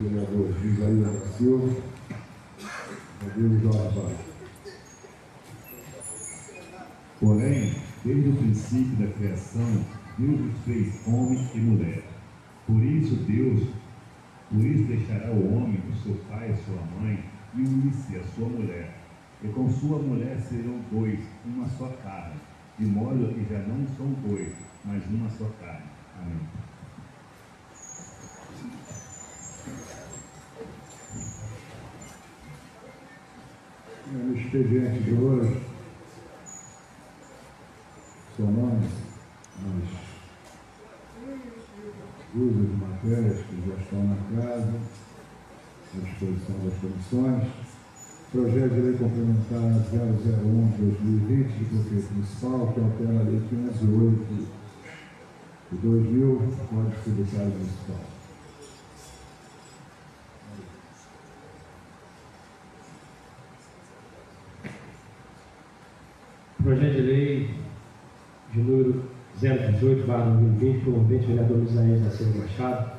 vereador Gisaíra da Silva, vereador Jorge Barros. Porém, desde o princípio da criação, Deus os fez homem e mulher. Por isso Deus, por isso deixará o homem o seu pai e sua mãe, e unir-se a sua mulher. E com sua mulher serão dois, uma só carne, de modo que já não são dois, mas uma só carne. Amém. No expediente de hoje, somando as de matérias que já estão na casa, à disposição das comissões, projeto de lei complementar 001-2020 de prefeito municipal, que altera a lei 508 de 2000, Código Tributário Municipal. Projeto de lei de número 018, barra 2020, promovente vereador Misael da Silva Machado,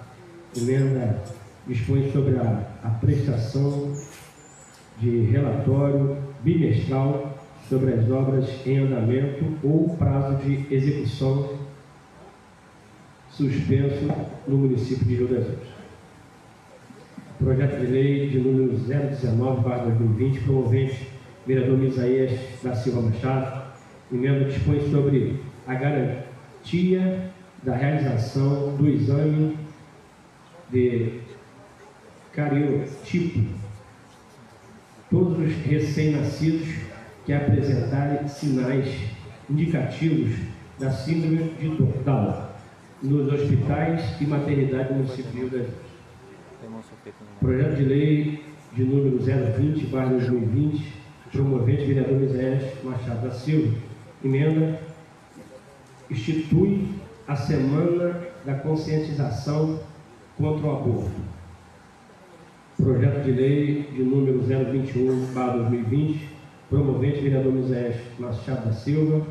emenda dispõe sobre a, a prestação de relatório bimestral sobre as obras em andamento ou prazo de execução suspenso no município de Rio das Ostras. Projeto de lei de número 019, barra 2020, promovente vereador Misaías da Silva Machado, emenda dispõe sobre a garantia da realização do exame de cariotipo. Todos os recém-nascidos que apresentarem sinais indicativos da síndrome de Down nos hospitais e maternidade das Ostras. Projeto de lei de número 020, barra 2020, promovente vereador Miséias Machado da Silva. Emenda institui a Semana da Conscientização contra o Aborto. Projeto de lei de número 021, barra 2020, promovente vereador Miséias Machado da Silva.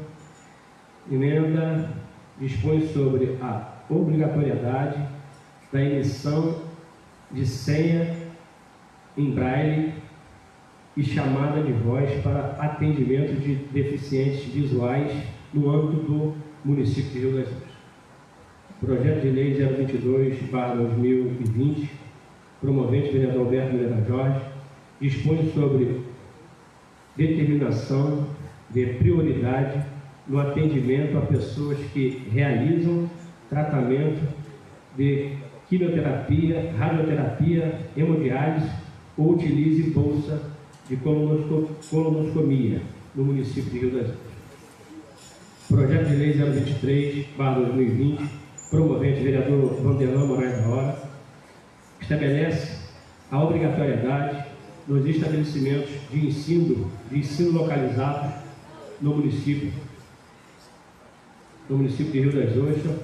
Emenda dispõe sobre a obrigatoriedade da emissão de senha em braille e chamada de voz para atendimento de deficientes visuais no âmbito do município de Rio das Ostras. Projeto de lei 022-2020, promovente vereador Alberto Moreira Jorge, dispõe sobre determinação de prioridade no atendimento a pessoas que realizam tratamento de quimioterapia, radioterapia, hemodiálise ou utilize bolsa de colonoscomia no município de Rio das. Projeto de lei 023, barra 2020, promovente vereador Vanderlan Moraes da Hora, estabelece a obrigatoriedade nos estabelecimentos de ensino, de ensino localizados no município, no município de Rio das Ostras,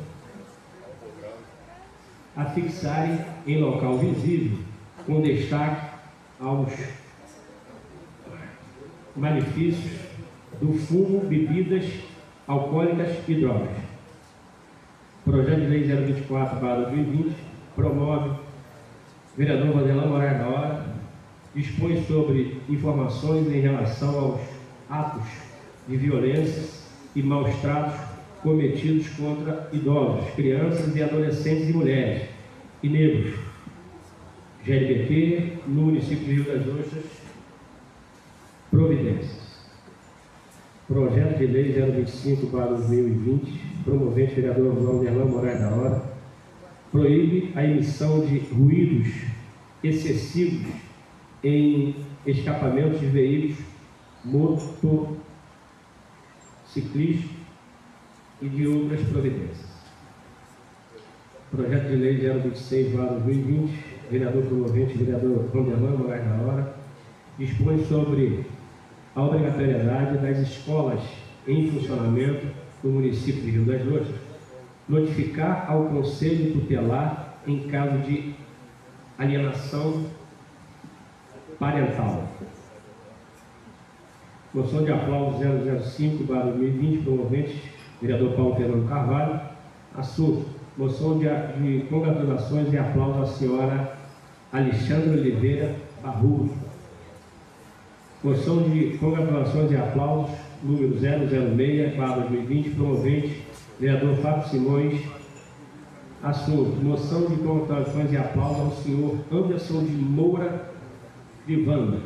a fixarem em local visível, com destaque aos malefícios do fumo, bebidas alcoólicas e drogas. Projeto de Lei 024, 2020, promove vereador Vanderlan Moraes da Hora, dispõe sobre informações em relação aos atos de violência e maus tratos cometidos contra idosos, crianças e adolescentes e mulheres e negros, GLBT, no município de Rio das Ostras, providências. Projeto de Lei 025 para 2020, promovente vereador João Derlan Moraes da Hora, proíbe a emissão de ruídos excessivos em escapamentos de veículos motociclistas e de outras providências. Projeto de Lei 026 para 2020, vereador promovente, vereador João Derlan Moraes da Hora, dispõe sobre a obrigatoriedade das escolas em funcionamento no município de Rio das Ostras notificar ao Conselho Tutelar em caso de alienação parental. Moção de aplauso 005 2020, promovente, vereador Paulo Fernando Carvalho. Assunto, moção de, de congratulações e aplauso à senhora Alexandre Oliveira Barroso. Moção de congratulações e aplausos, número 006, barra 2020, promovente, vereador Fábio Simões. Assunto, moção de congratulações e aplausos ao senhor Anderson de Moura Vivanda.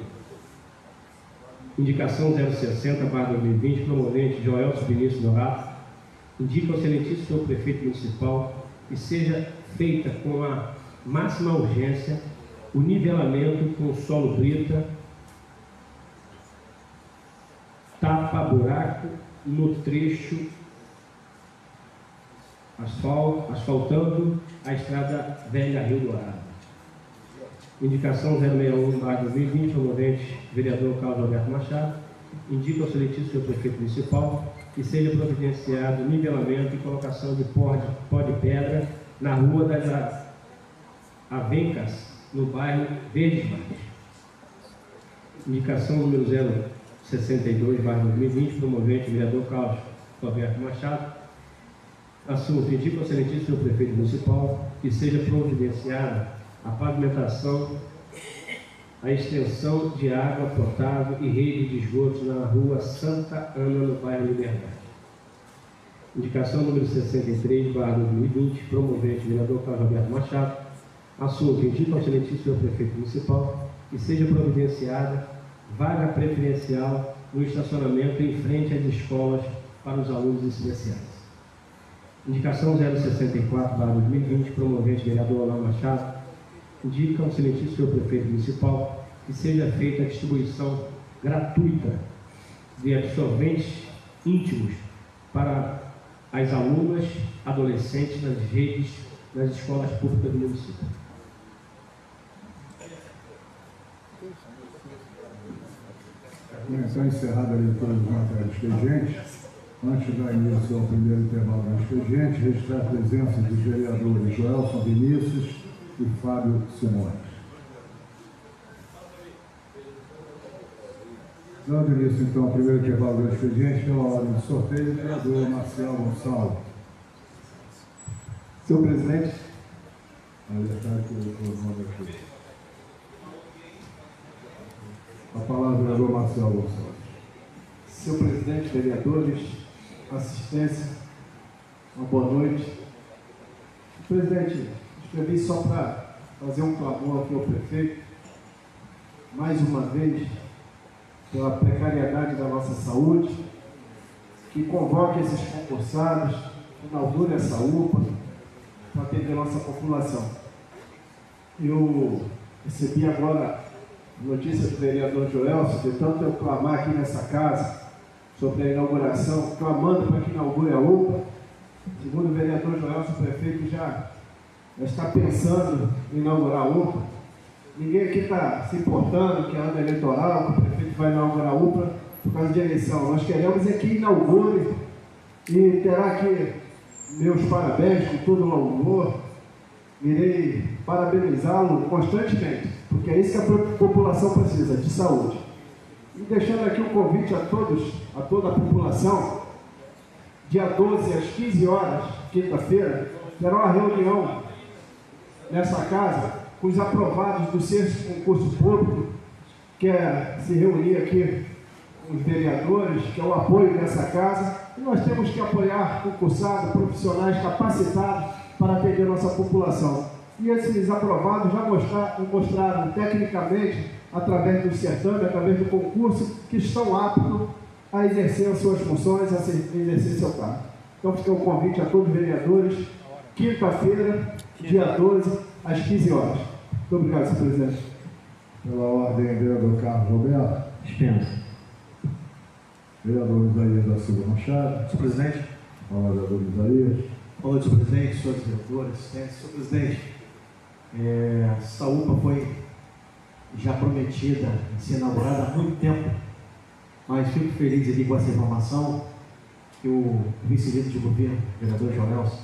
Indicação 060, barra 2020, promovente Joelson Vinícius Dorato. Indica ao excelentíssimo senhor prefeito municipal que seja feita com a máxima urgência o nivelamento com solo brita, tapa-buraco no trecho asfal, asfaltando a estrada velha Rio Dourado. Indicação 061 2020, promovente vereador Carlos Alberto Machado, indica ao excelentíssimo senhor prefeito municipal que seja providenciado nivelamento e colocação de pó de, pó de pedra na rua das Avencas, no bairro Verde. Indicação número 062, bairro 2020, promovente vereador Carlos Roberto Machado. Assunto, indica ao excelentíssimo prefeito municipal que seja providenciada a pavimentação, a extensão de água potável e rede de esgotos na rua Santa Ana, no bairro Liberdade. Indicação número 63, barra 2020, promovente vereador Carlos Roberto Machado Assunto: indica ao excelentíssimo prefeito municipal que seja providenciada vaga preferencial no estacionamento em frente às escolas para os alunos especiais. Indicação 064, para 2020, promovente vereador Olá Machado, indica ao excelentíssimo prefeito municipal que seja feita a distribuição gratuita de absorventes íntimos para as alunas adolescentes nas redes das escolas públicas do município. Então, encerrada a leitura dos materiais expedientes, antes da início ao primeiro intervalo do expediente, registrar a presença dos vereadores Joelson Vinícius e Fábio Simões. Dando início, então, ao primeiro intervalo do expediente, pela ordem de sorteio, o vereador Marcelo Gonçalves. Senhor presidente. Alertar que o nome aqui. A palavra é do Marcelo Gonçalves. Senhor presidente, vereadores, assistência, uma boa noite. Presidente, escrevi só para fazer um clamor aqui ao prefeito, mais uma vez, pela precariedade da nossa saúde, que convoque esses concursados, inaugure essa UPA para atender a nossa população. Eu recebi agora notícia do vereador Joelson, de tanto eu clamar aqui nessa casa sobre a inauguração, clamando para que inaugure a UPA. Segundo o vereador Joelson, o prefeito já, está pensando em inaugurar a UPA. Ninguém aqui está se importando que é ano eleitoral, que o prefeito vai inaugurar a UPA por causa de eleição. Nós queremos é que inaugure e terá aqui meus parabéns com todo o louvor. Irei parabenizá-lo constantemente porque é isso que a população precisa, de saúde. E deixando aqui um convite a todos, a toda a população, dia 12 às 15 horas, quinta-feira, terá uma reunião nessa casa com os aprovados do sexto concurso público, que é se reunir aqui com os vereadores, que é o apoio dessa casa, e nós temos que apoiar concursados, profissionais capacitados para atender nossa população. E esses aprovados já mostraram, mostraram tecnicamente, através do certame, através do concurso, que estão aptos a exercer as suas funções, a exercer seu cargo. Então fica o um convite a todos os vereadores, quinta-feira, dia 12, às 15 horas. Muito obrigado, senhor presidente. Pela ordem, vereador Carlos Roberto. Dispensa. Vereador Isaías da Silva Machado. Senhor presidente. Fala, vereador Isaías. Boa noite, senhor presidente, senhores vereadores, assistentes. Senhor presidente, é, essa UPA foi já prometida em ser inaugurada há muito tempo, mas fico feliz aqui com essa informação que o vice-líder de governo, o vereador Joelson,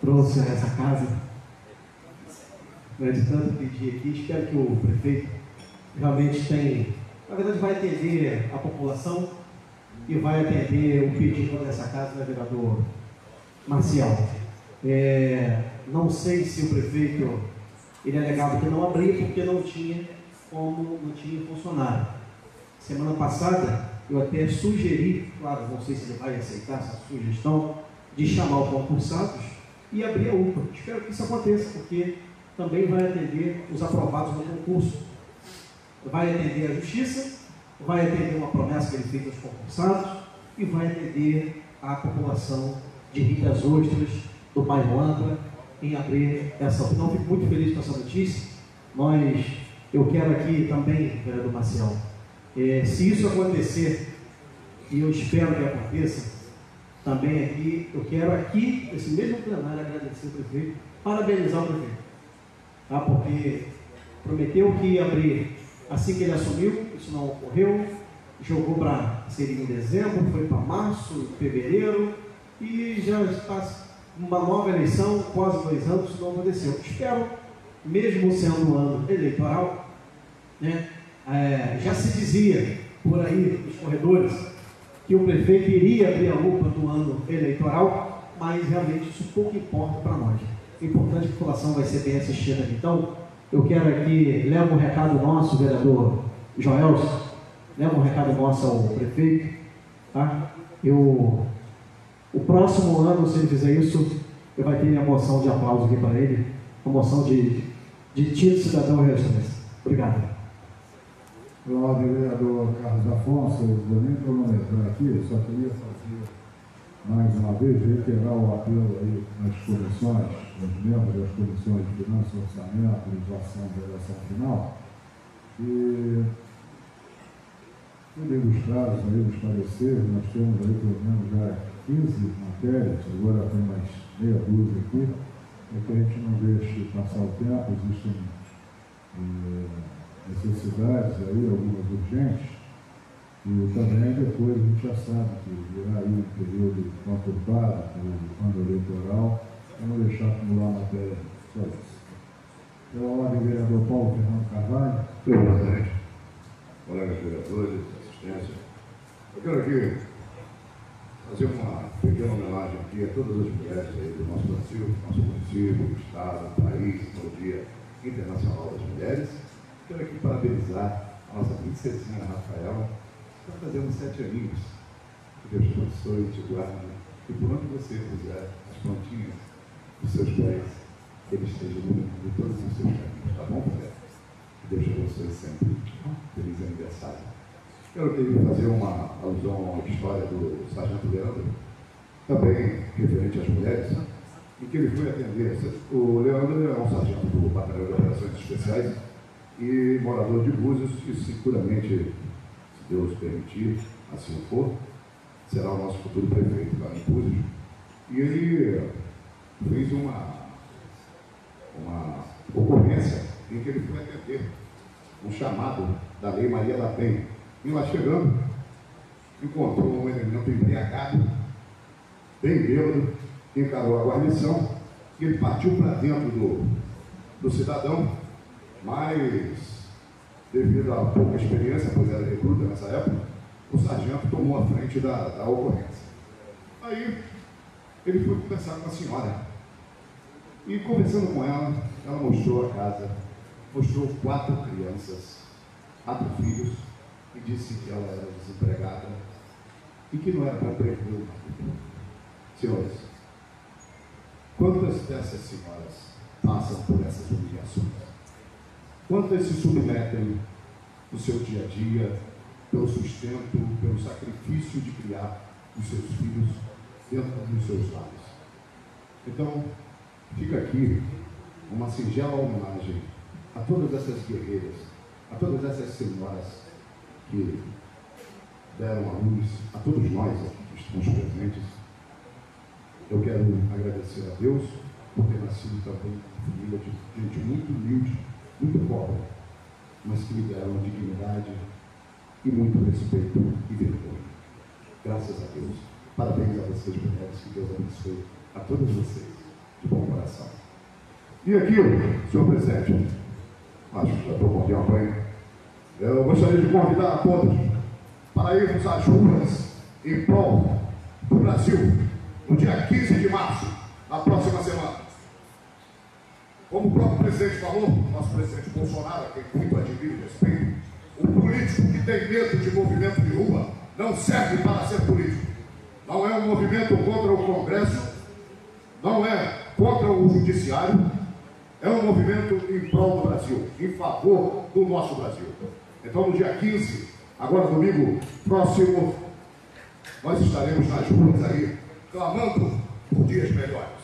trouxe nessa casa. Não é de tanto pedir aqui, espero que o prefeito realmente tenha, na verdade, vai atender a população e vai atender o pedido dessa casa, né, vereador Marcial. É, não sei se o prefeito ele alegava que não abria porque não tinha como, não tinha funcionário. Semana passada, eu até sugeri, claro, não sei se ele vai aceitar essa sugestão, de chamar os concursados e abrir a UPA. Espero que isso aconteça, porque também vai atender os aprovados no concurso. Vai atender a justiça, vai atender uma promessa que ele fez aos concursados e vai atender a população de Rio das Ostras, do bairro Andra, em abrir essa UPA. Então, fico muito feliz com essa notícia. Nós, eu quero aqui também, vereador Marcel, é, se isso acontecer, e eu espero que aconteça, também aqui, eu quero aqui, esse mesmo plenário, agradecer o prefeito, parabenizar o prefeito, tá? porque prometeu que ia abrir assim que ele assumiu, isso não ocorreu, jogou para, seria em dezembro, foi para março, fevereiro, e já está uma nova eleição, quase dois anos, não aconteceu. Espero, mesmo sendo um ano eleitoral, né, é, já se dizia por aí nos corredores que o prefeito iria abrir a UPA do ano eleitoral, mas realmente isso pouco importa para nós. O importante é que a população vai ser bem assistida. Então, eu quero aqui, leva um recado nosso, vereador Joelson, leva um recado nosso ao prefeito, tá? Eu, o próximo ano, se ele fizer isso, eu vai ter minha moção de aplauso aqui para ele, uma moção de, de título cidadão e Obrigado. Pela vereador Carlos Afonso, eu nem cronometrar aqui, eu só queria fazer mais uma vez, reiterar o apelo aí nas comissões, os membros das comissões de finanças, orçamento, legislação e eleição final, e dos prazos aí, dos pareceres, nós temos aí pelo menos já 15 matérias, agora tem mais meia dúzia aqui, é que a gente não deixe passar o tempo, existem. Eh, necessidades aí, algumas urgentes, e também depois a gente já sabe que virá aí um período conturbado o ano eleitoral, para não deixar acumular matéria só isso. Pela ordem, vereador Paulo Fernando Carvalho. Senhor presidente, colegas vereadores, assistência, eu quero aqui fazer uma pequena homenagem aqui a todas as mulheres aí do nosso Brasil, nosso município, do Estado, do país, no Dia Internacional das Mulheres Quero aqui parabenizar a nossa princesinha Rafaela, está fazendo sete aninhos. Que Deus te abençoe e te guarde. E por onde você puser as plantinhas dos seus pés, ele esteja iluminando todos os seus caminhos. Tá bom, mulher? Que Deus te abençoe sempre. Feliz aniversário. Quero aqui fazer uma alusão à história do Sargento Leandro, também referente às mulheres, em que ele foi atender. O Leandro é um sargento do Batalhão de Operações Especiais e morador de Búzios, que seguramente, se Deus permitir, assim for, será o nosso futuro prefeito lá em Búzios. E ele fez uma, uma ocorrência em que ele foi atender um chamado da Lei Maria da Penha. E lá chegando, encontrou um elemento embriagado, bem bêbado, encarou a guarnição, e ele partiu para dentro do, do cidadão mas, devido à pouca experiência, pois era recruta nessa época, o sargento tomou a frente da, da ocorrência. Aí, ele foi conversar com a senhora. E conversando com ela, ela mostrou a casa, mostrou quatro crianças, quatro filhos, e disse que ela era desempregada e que não era para prender o marido. Senhores, quantas dessas senhoras passam por essas humilhações? Quantas se submetem no seu dia a dia pelo sustento, pelo sacrifício de criar os seus filhos dentro dos seus lares? Então, fica aqui uma singela homenagem a todas essas guerreiras, a todas essas senhoras que deram a luz, a todos nós que estamos presentes. Eu quero agradecer a Deus por ter nascido também em família de gente muito humilde, muito pobre, mas que me deram dignidade e muito respeito e vergonha. Graças a Deus. Parabéns a vocês, mulheres, que Deus abençoe a todos vocês, de bom coração. E aqui, senhor presidente, acho que já estou com tempo, hein? Eu gostaria de convidar a todos para irmos às ruas em prol do Brasil, no dia 15 de março, na próxima semana. Como o próprio presidente falou, nosso presidente Bolsonaro, a quem muito admiro e respeito, um político que tem medo de movimento de rua não serve para ser político. Não é um movimento contra o Congresso, não é contra o Judiciário, é um movimento em prol do Brasil, em favor do nosso Brasil. Então, no dia 15, agora domingo próximo, nós estaremos nas ruas aí, clamando por dias melhores,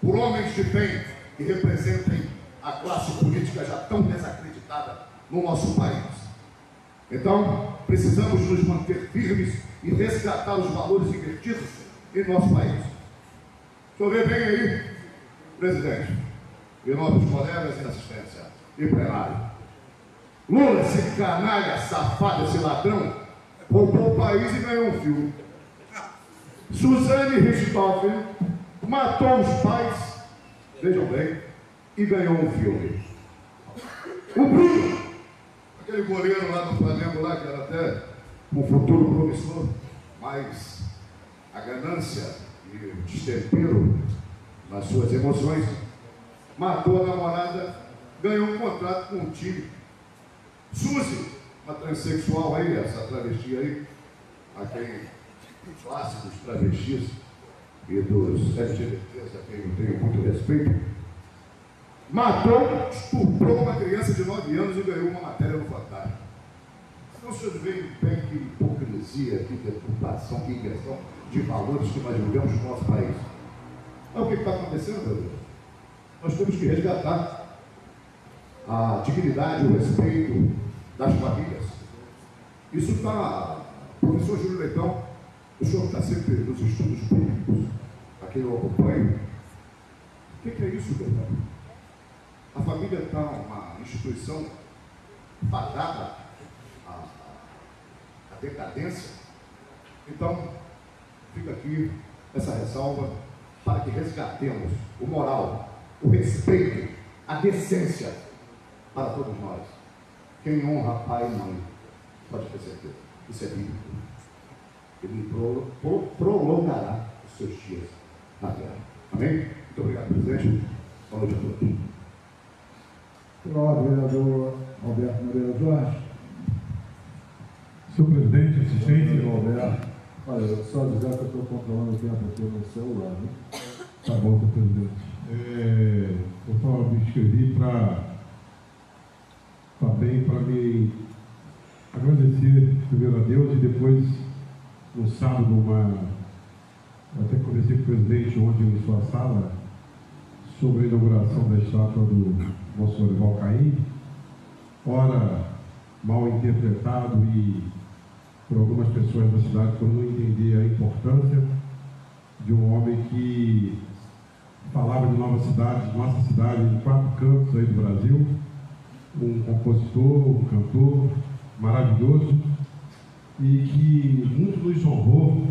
por homens de bem que representem a classe política já tão desacreditada no nosso país. Então, precisamos nos manter firmes e resgatar os valores invertidos em nosso país. O senhor vê bem aí, presidente, e nossos colegas em assistência e plenário. Lula, esse canalha, safado, esse ladrão, roubou o país e ganhou um filme. Suzane Richthofen matou os pais, vejam bem, e ganhou um filme. O Bruno, aquele goleiro lá do Flamengo, lá, que era até um futuro promissor, mas a ganância e o destempero nas suas emoções, matou a namorada, ganhou um contrato com um time. Suzy, uma transexual aí, essa travesti aí, a quem classe dos travestis e dos LGBTs, a quem eu tenho muito respeito, matou, estuprou uma criança de 9 anos e ganhou uma matéria no Fantástico. Então, senhor vê bem que hipocrisia, que deturpação, que inversão de valores que nós vivemos no nosso país. Então, o que está acontecendo, meu Deus? Nós temos que resgatar a dignidade, o respeito das famílias. Isso está, professor Júlio Leitão, o senhor está sempre nos estudos públicos, aqui eu acompanho. O que, é isso, Leitão? A família está uma instituição fadada à, à decadência. Então, fica aqui essa ressalva para que resgatemos o moral, o respeito, a decência para todos nós. Quem honra pai e mãe, pode ter certeza, isso é bíblico. Ele pro, pro, prolongará os seus dias na terra. Amém? Muito obrigado, presidente. Boa noite a todos. Pela vereador Alberto Moreira Jorge. Senhor presidente, assistente. Alberto. Olha, só dizer que eu estou controlando o tempo aqui no celular, né? Tá bom, senhor presidente. É, eu só me inscrevi para também para me agradecer primeiro a Deus e depois no sábado uma eu até conversei com o presidente ontem em sua sala sobre a inauguração da estátua do nosso Orival Caim, ora mal interpretado e por algumas pessoas da cidade por não entender a importância de um homem que falava de nova cidade, nossa cidade, em quatro cantos aí do Brasil, um compositor, um cantor maravilhoso e que muito nos honrou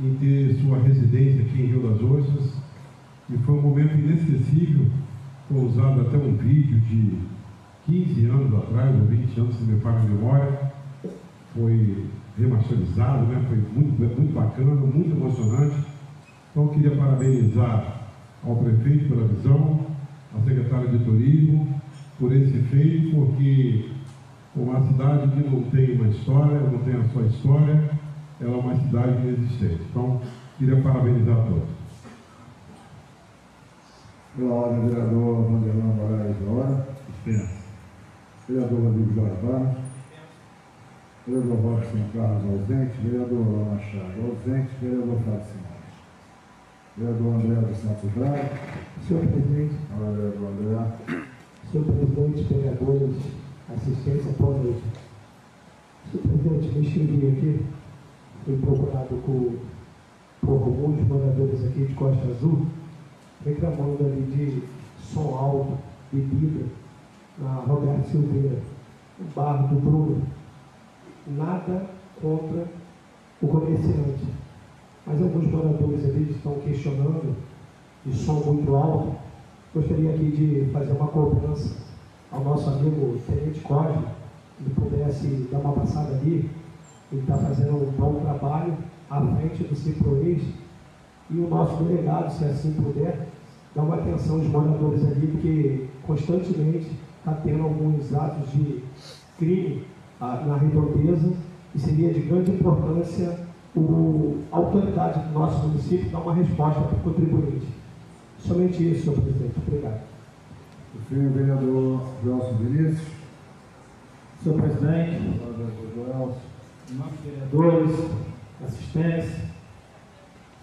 em ter sua residência aqui em Rio das Ostras e foi um momento inesquecível, foi usado até um vídeo de 15 anos atrás, ou 20 anos, se me falha a memória, foi remasterizado, né? foi muito, muito bacana, muito emocionante. Então queria parabenizar ao prefeito pela visão, à secretária de turismo por esse feito, porque uma cidade que não tem uma história, não tem a sua história, ela é uma cidade inexistente. Então, queria parabenizar a todos. Pela ordem, vereador Vanderlan Moraes da hora. Dispensa. Vereador Rodrigo Jorge Barros. Vereador Robson Carlos ausente. Vereador Laura Machado ausente. Vereador Fábio Simões. Vereador André dos Santos Braga. Senhor presidente, Olá, vereador André. Senhor presidente, vereadores, assistência, boa noite. Senhor presidente, me inscrevi aqui, fui procurado por, por alguns moradores aqui de Costa Azul, reclamando ali de som alto, bebida, na Roberto Silveira, no bar do Bruno. Nada contra o comerciante. Mas alguns moradores ali estão questionando de som muito alto. Gostaria aqui de fazer uma cobrança ao nosso amigo Tenente Cosme, que pudesse dar uma passada ali. Ele está fazendo um bom trabalho à frente do Ciproês. E o nosso delegado, se assim puder, dar uma atenção aos moradores ali, porque constantemente está tendo alguns atos de crime ah, na redondeza e seria de grande importância a autoridade do nosso município dar uma resposta para o contribuinte. Somente isso, senhor presidente. Obrigado. O senhor vereador Gelson Vinícius. Senhor presidente, vereadores, assistência.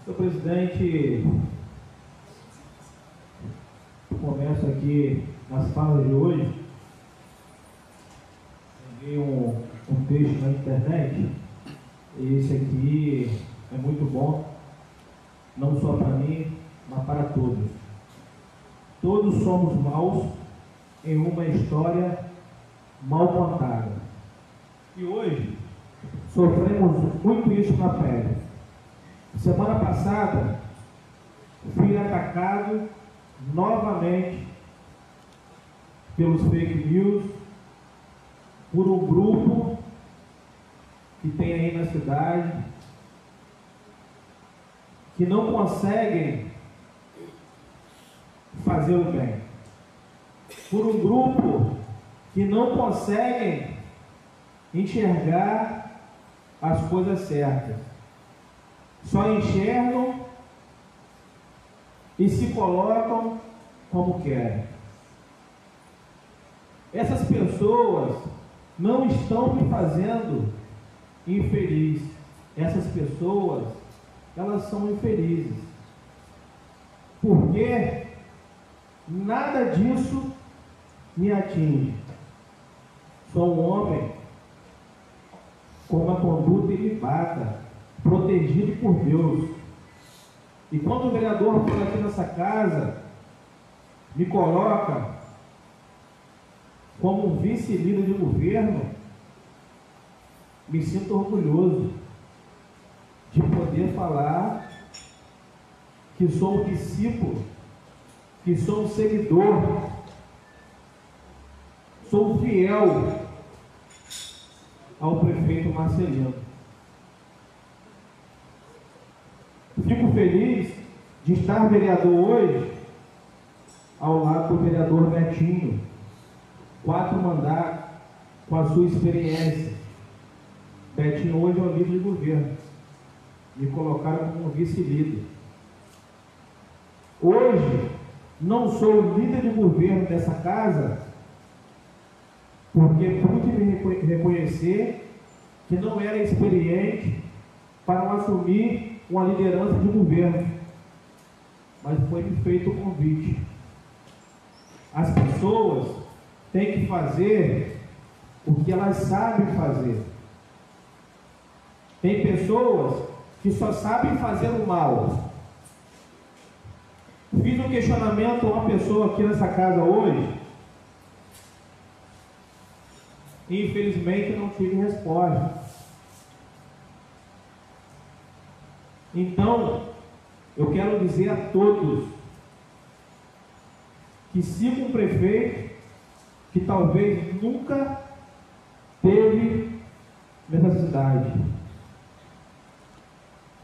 Senhor presidente, começo aqui nas falas de hoje. Peguei um, um texto na internet e esse aqui é muito bom, não só para mim, mas para todos. Todos somos maus em uma história mal contada. E hoje sofremos muito isso na pele. Semana passada fui atacado novamente pelos fake news por um grupo que tem aí na cidade que não conseguem fazer o bem. Por um grupo que não conseguem enxergar as coisas certas. Só enxergam e se colocam como querem. Essas pessoas não estão me fazendo infeliz. Essas pessoas, elas são infelizes. Porque nada disso me atinge. Sou um homem com uma conduta ilibada, protegido por Deus. E quando o vereador fala aqui nessa casa, me coloca como vice-líder de governo, me sinto orgulhoso de poder falar que sou um discípulo, que sou um seguidor, sou fiel ao prefeito Marcelino. Fico feliz de estar vereador hoje ao lado do vereador Betinho. Quatro mandatos com a sua experiência. Betinho hoje é o líder de governo. Me colocaram como vice-líder. Hoje, não sou o líder de governo dessa casa, porque pude me reconhecer que não era experiente para assumir uma liderança de governo, mas foi me feito o convite. As pessoas têm que fazer o que elas sabem fazer. Tem pessoas que só sabem fazer o mal. Fiz um questionamento a uma pessoa aqui nessa casa hoje. E infelizmente não tive resposta. Então, eu quero dizer a todos que siga um prefeito que talvez nunca teve necessidade.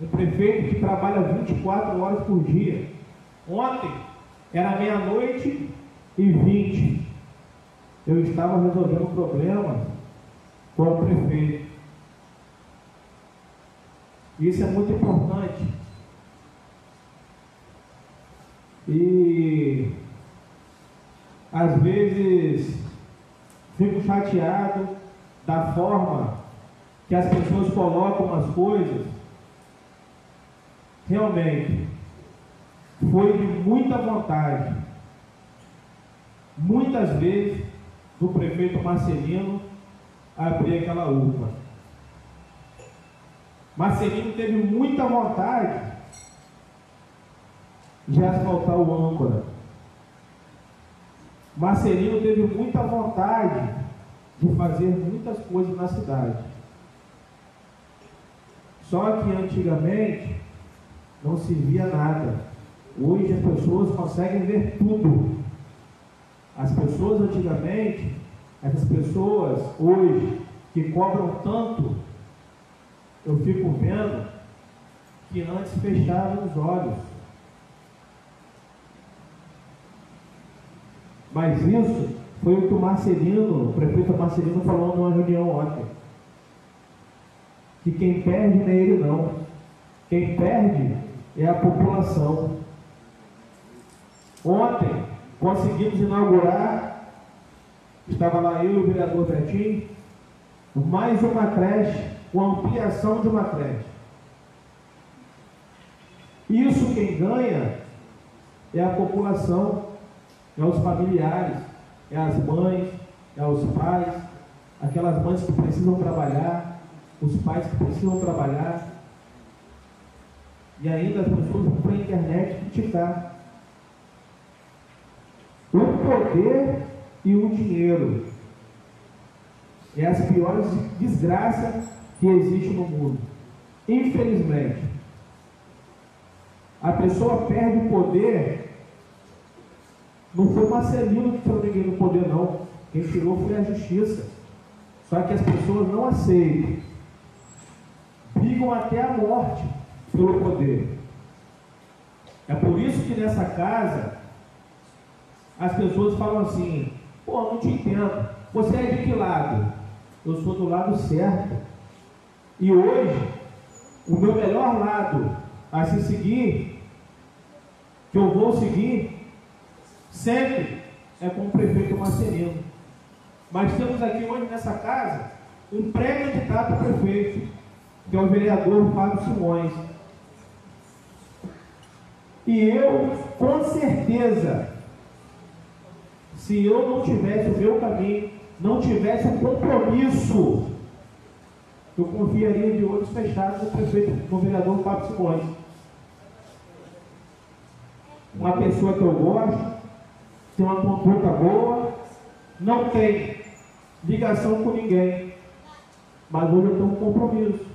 Um prefeito que trabalha 24 horas por dia. Ontem era meia-noite e 20. Eu estava resolvendo um problema com o prefeito. Isso é muito importante. E às vezes fico chateado da forma que as pessoas colocam as coisas. Realmente, foi de muita vontade, muitas vezes, do prefeito Marcelino abrir aquela UPA. Marcelino teve muita vontade de asfaltar o âncora. Marcelino teve muita vontade de fazer muitas coisas na cidade. Só que antigamente não se via nada. Hoje as pessoas conseguem ver tudo. As pessoas antigamente, essas pessoas hoje que cobram tanto, eu fico vendo que antes fechavam os olhos. Mas isso foi o que o Marcelino, o prefeito Marcelino falou numa reunião ontem. Que quem perde não é ele não. Quem perde é a população. Ontem conseguimos inaugurar, estava lá eu e o vereador Betinho, mais uma creche, com ampliação de uma creche. Isso quem ganha é a população, é os familiares, é as mães, é os pais, aquelas mães que precisam trabalhar, os pais que precisam trabalhar, e ainda as pessoas vão para a internet criticar. Poder e o dinheiro é as piores desgraças que existem no mundo. Infelizmente, a pessoa perde o poder. Não foi Marcelino que tirou ninguém do poder, não. Quem tirou foi a justiça. Só que as pessoas não aceitam. Brigam até a morte pelo poder. É por isso que nessa casa as pessoas falam assim: pô, não te entendo. Você é de que lado? Eu sou do lado certo. E hoje, o meu melhor lado a se seguir, que eu vou seguir, sempre é com o prefeito Marcelino. Mas temos aqui hoje nessa casa um pré-candidato prefeito, que é o vereador Fábio Simões. E eu, com certeza, se eu não tivesse o meu caminho, não tivesse um compromisso, eu confiaria de olhos fechados no prefeito, no vereador Fábio Simões. Uma pessoa que eu gosto, tem uma conduta boa, não tem ligação com ninguém, mas hoje eu tenho um compromisso.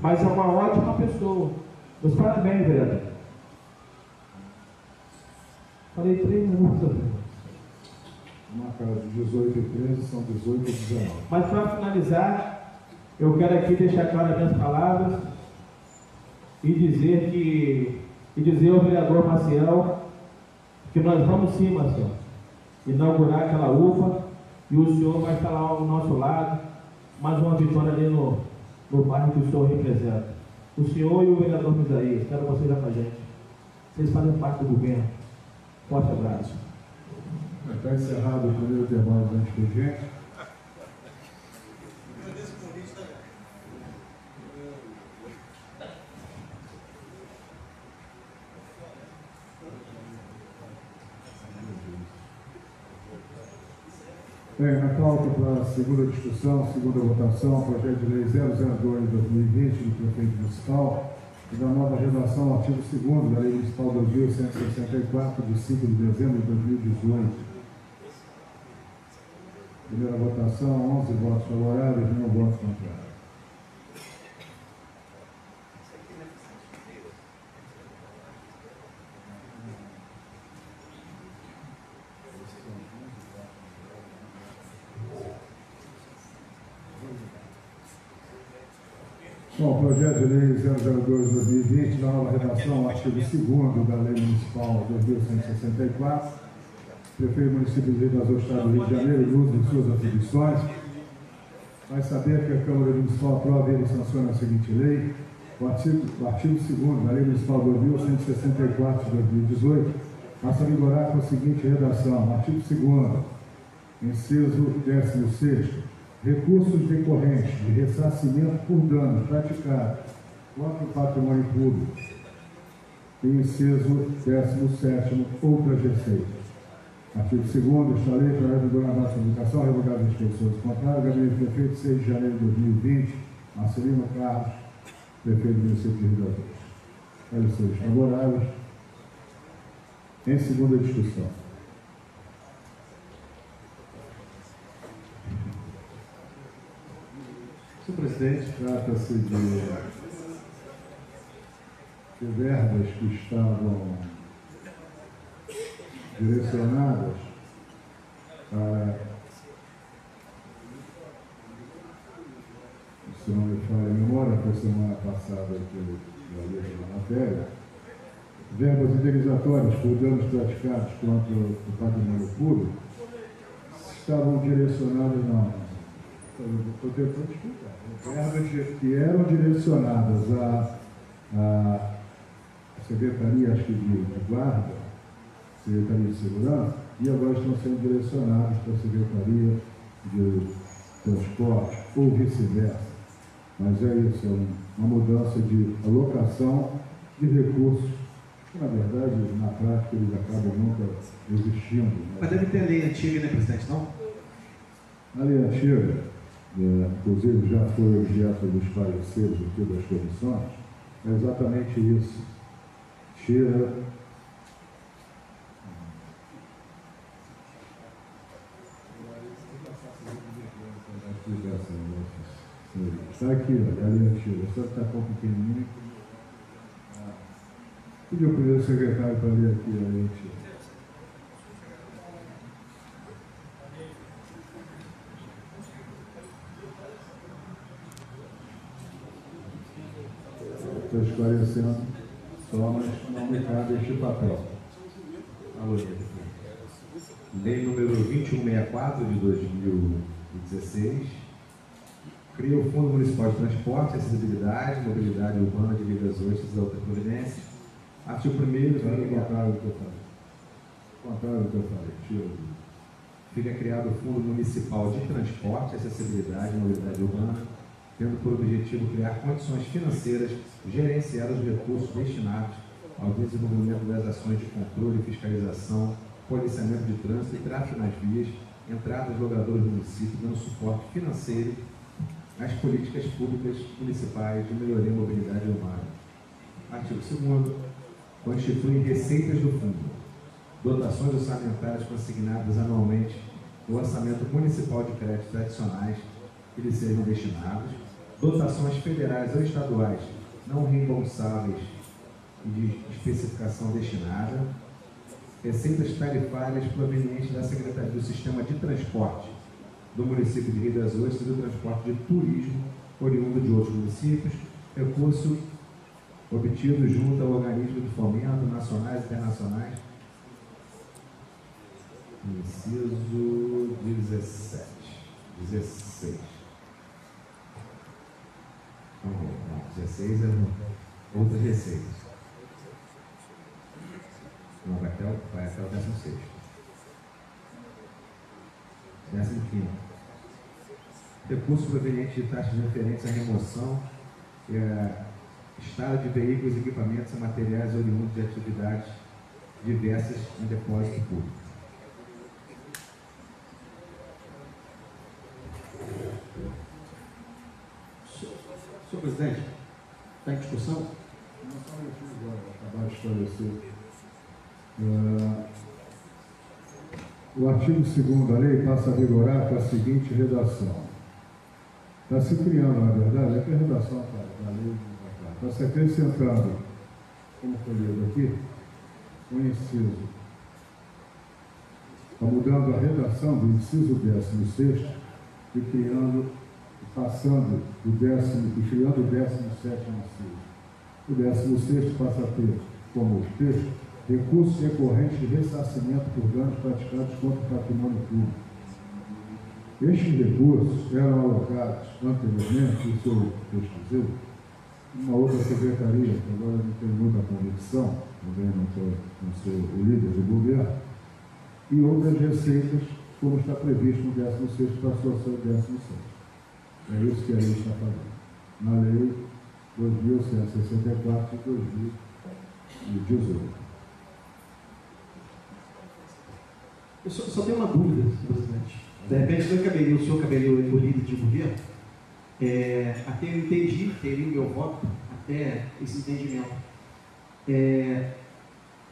Mas é uma ótima pessoa. Meus parabéns, vereador. Falei três minutos. Uma casa de 18 e 13 são 18 e 19. Mas para finalizar, eu quero aqui deixar claras as minhas palavras e dizer que e dizer ao vereador Maciel que nós vamos sim, Maciel, inaugurar aquela UPA e o senhor vai estar lá ao nosso lado, mais uma vitória ali no, no bairro que o senhor representa. O senhor e o vereador Misaías, quero vocês lá com a gente. Vocês fazem parte do governo. Forte abraço. Está encerrado o primeiro intervalo do expediente. Bem, na pauta para a segunda discussão, segunda votação, projeto de lei 002 de 2020 do prefeito municipal e da nova redação ao artigo 2 da Lei Municipal 2164, de 5 de dezembro de 2018. Primeira votação, 11 votos favoráveis, nenhum voto contrário. Bom, projeto de lei 002-2020, nova redação, artigo 2 da Lei Municipal 2164. Prefeito Município de Rio do Rio de Janeiro, em uso de suas atribuições. Vai saber que a Câmara Municipal aprova e sanciona a seguinte lei. O artigo, o artigo 2 da Lei Municipal 2164 de 2018 passa a vigorar com a seguinte redação. Artigo 2 inciso 16 recursos decorrentes de ressarcimento por dano praticado contra o patrimônio público. Inciso 17, outras receitas. Artigo 2 esta lei para vigor na nossa educação, revogada as pessoas contrárias, gabinete prefeito, 6 de janeiro de 2020, Marcelino Carlos, prefeito do município de Rio das Ostras. favoráveis. Em segunda discussão. Senhor presidente, trata-se de verbas que estavam direcionadas para, se não me falha a memória, foi semana passada que eu falei na matéria, verbas indenizatórias por danos praticados contra o patrimônio público estavam direcionadas, não, estou tentando explicar, verbas que eram direcionadas à, à Secretaria acho que de, de Guarda, Secretaria de Segurança, e agora estão sendo direcionadas para a Secretaria de Transporte, ou vice-versa. Mas é isso, é uma mudança de alocação de recursos que, na verdade, na prática, eles acabam nunca existindo. Né? Mas deve ter lei antiga, né, presidente, não? A lei antiga, é, inclusive já foi objeto dos pareceres aqui das comissões, é exatamente isso. Tira Está aqui, a linha antiga. Só está com pequenininho. Pediu para o secretário para ler aqui a antiga. Estou esclarecendo mas não me cabe este papel. Lei número 2164 de 2016 cria o Fundo Municipal de Transporte, Acessibilidade, Mobilidade Urbana de Vidas Ostras e Outras Providências. Artigo 1 Não, contrário do que eu falei. Contrário do que eu falei. Tira. Fica criado o Fundo Municipal de Transporte, Acessibilidade e Mobilidade Urbana, tendo por objetivo criar condições financeiras gerenciar os recursos destinados ao desenvolvimento das ações de controle fiscalização, policiamento de trânsito e tráfego nas vias, entrada dos logradores do município, dando suporte financeiro às políticas públicas municipais de melhoria da mobilidade urbana. Artigo 2 constitui receitas do fundo, dotações orçamentárias consignadas anualmente no orçamento municipal de créditos adicionais que lhe sejam destinados, dotações federais ou estaduais não reembolsáveis e de especificação destinada, receitas tarifárias provenientes da Secretaria do Sistema de Transporte do município de Rio das Ostras e do transporte de turismo oriundo de outros municípios, recurso obtido junto ao organismo de fomento nacionais e internacionais. Inciso 17. 16. Não, não, 16 é outras receitas. Não, vai até o, vai até o 16. 15 recursos provenientes de taxas referentes à remoção e a estado de veículos, equipamentos e materiais oriundos de atividades diversas em depósito público. Senhor presidente, está em discussão? Não só agora, acabar de esclarecer. Uh, o artigo 2 da lei passa a vigorar com a seguinte redação. Está se criando, na verdade, é que a redação da lei está se acrescentando, como foi lido aqui, um inciso. Está mudando a redação do inciso 16 e criando, passando do décimo, e criando o 17 inciso. O 16 passa a ter como texto recursos recorrentes de ressarcimento por danos praticados contra o patrimônio público estes recursos eram alocados anteriormente, isso eu pesquisei, uma outra secretaria, que agora não tenho muita convicção, também não sou, não sou o líder do governo, e outras receitas, como está previsto no 16 para a situação do 16. É isso que a lei está fazendo. Na lei 2164 de 2018. Eu só, só tenho uma dúvida, presidente. De repente, meu cabelinho, o seu cabelinho o líder de governo, é, até eu entendi, teria o meu voto, até esse entendimento. É,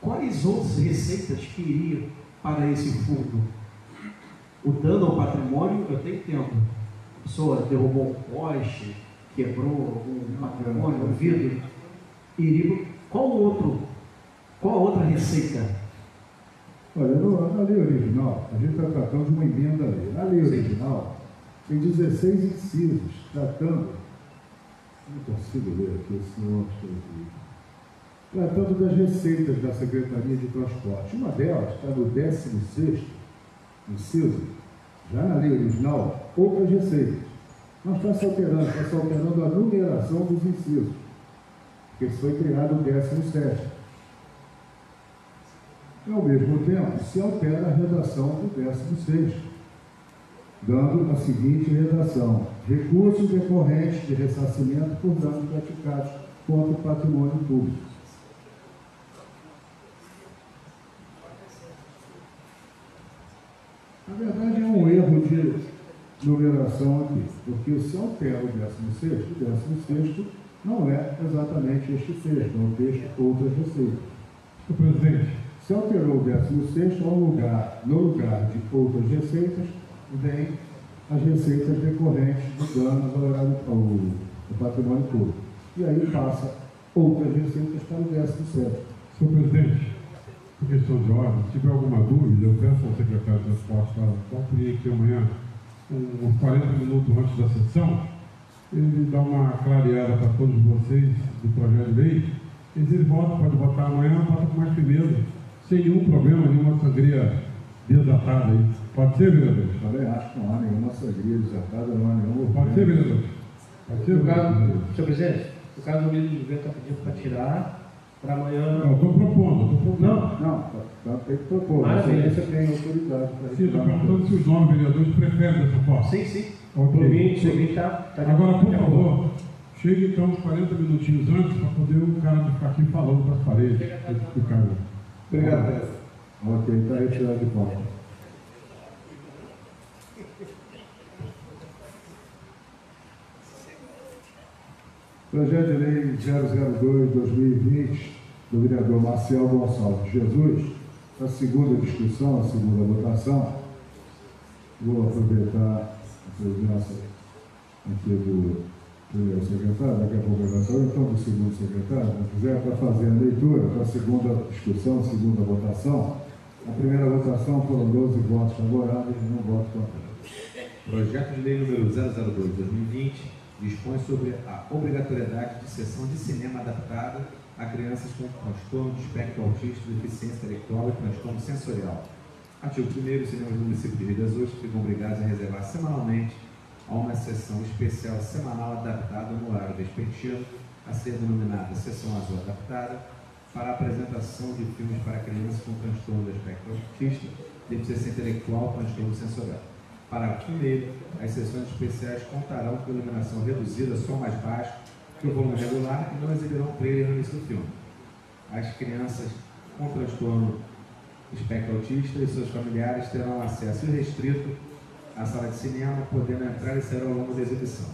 quais outras receitas que iriam para esse fundo? O dano ao patrimônio, eu tenho tempo. A pessoa derrubou um poste, quebrou algum patrimônio, um vidro. Iria, qual outro, qual outra receita Olha, no, na lei original, a gente está tratando de uma emenda à lei. Na lei original, tem 16 incisos tratando. Não consigo ler aqui, senhor tratando das receitas da Secretaria de Transporte. Uma delas está no 16 inciso, já na lei original, outras receitas. Mas está se alterando, está se alterando a numeração dos incisos, porque foi criado o 17. E, ao mesmo tempo, se altera a redação do 16, dando a seguinte redação: recursos decorrentes de ressarcimento por danos praticados contra o patrimônio público. Na verdade, é um erro de numeração aqui, porque se altera o 16, o 16 não é exatamente este texto, é o texto outras receitas. Senhor presidente, se alterou o 16, ao lugar, no lugar de outras receitas, vem as receitas decorrentes do dano ao, ao patrimônio público. E aí passa outras receitas para o 17. Senhor presidente, por questão de ordem, se tiver alguma dúvida, eu peço ao secretário de transporte para conferir aqui amanhã, uns 40 minutos antes da sessão, ele dá uma clareada para todos vocês do projeto de lei. E se ele vota, pode votar amanhã, vota com mais firmeza, sem nenhum problema, nenhuma sangria desatada aí. Pode ser, vereador? Também acho que não há nenhuma sangria desatada, não há nenhum. Pode ser, vereador? Pode ser, vereador? Senhor presidente, o caso do Milho de Vento está pedindo para tirar para amanhã. Não, estou propondo, estou propondo. Não, não, tá, tá, tem que propor. Maravilha. Você tem autoridade para Sim, estou perguntando se os novos vereadores preferem dessa forma. Sim, sim. Ok. Por mim, por mim tá, tá Agora, por favor, chegue então uns 40 minutinhos antes para poder o cara ficar aqui falando para as paredes. Explicar. Obrigado, Pedro. Ok, está retirado de pauta. Projeto de Lei 002-2020 do vereador Marcel Gonçalves Jesus, a segunda discussão, a segunda votação. Vou aproveitar a presença aqui do primeiro secretário, daqui a pouco vai estar, então do segundo secretário, se quiser, para fazer a leitura, para a segunda discussão, a segunda votação. A primeira votação foram 12 votos favoráveis e um voto contrário. Projeto de Lei número 002-2020 dispõe sobre a obrigatoriedade de sessão de cinema adaptada a crianças com transtorno de espectro autista, deficiência intelectual e transtorno sensorial. Artigo 1 os cinemas do município de Rio das Ostras ficam obrigados a reservar semanalmente a uma sessão especial semanal adaptada no horário vespertino, a ser denominada Sessão Azul Adaptada, para a apresentação de filmes para crianças com transtorno do espectro autista, deficiência intelectual e transtorno sensorial. Parágrafo 1 as sessões especiais contarão com iluminação reduzida, som mais baixo que o volume regular e não exibirão trailer no início do filme. As crianças com transtorno espectro autista e seus familiares terão acesso irrestrito à sala de cinema, podendo entrar e sair ao longo da exibição.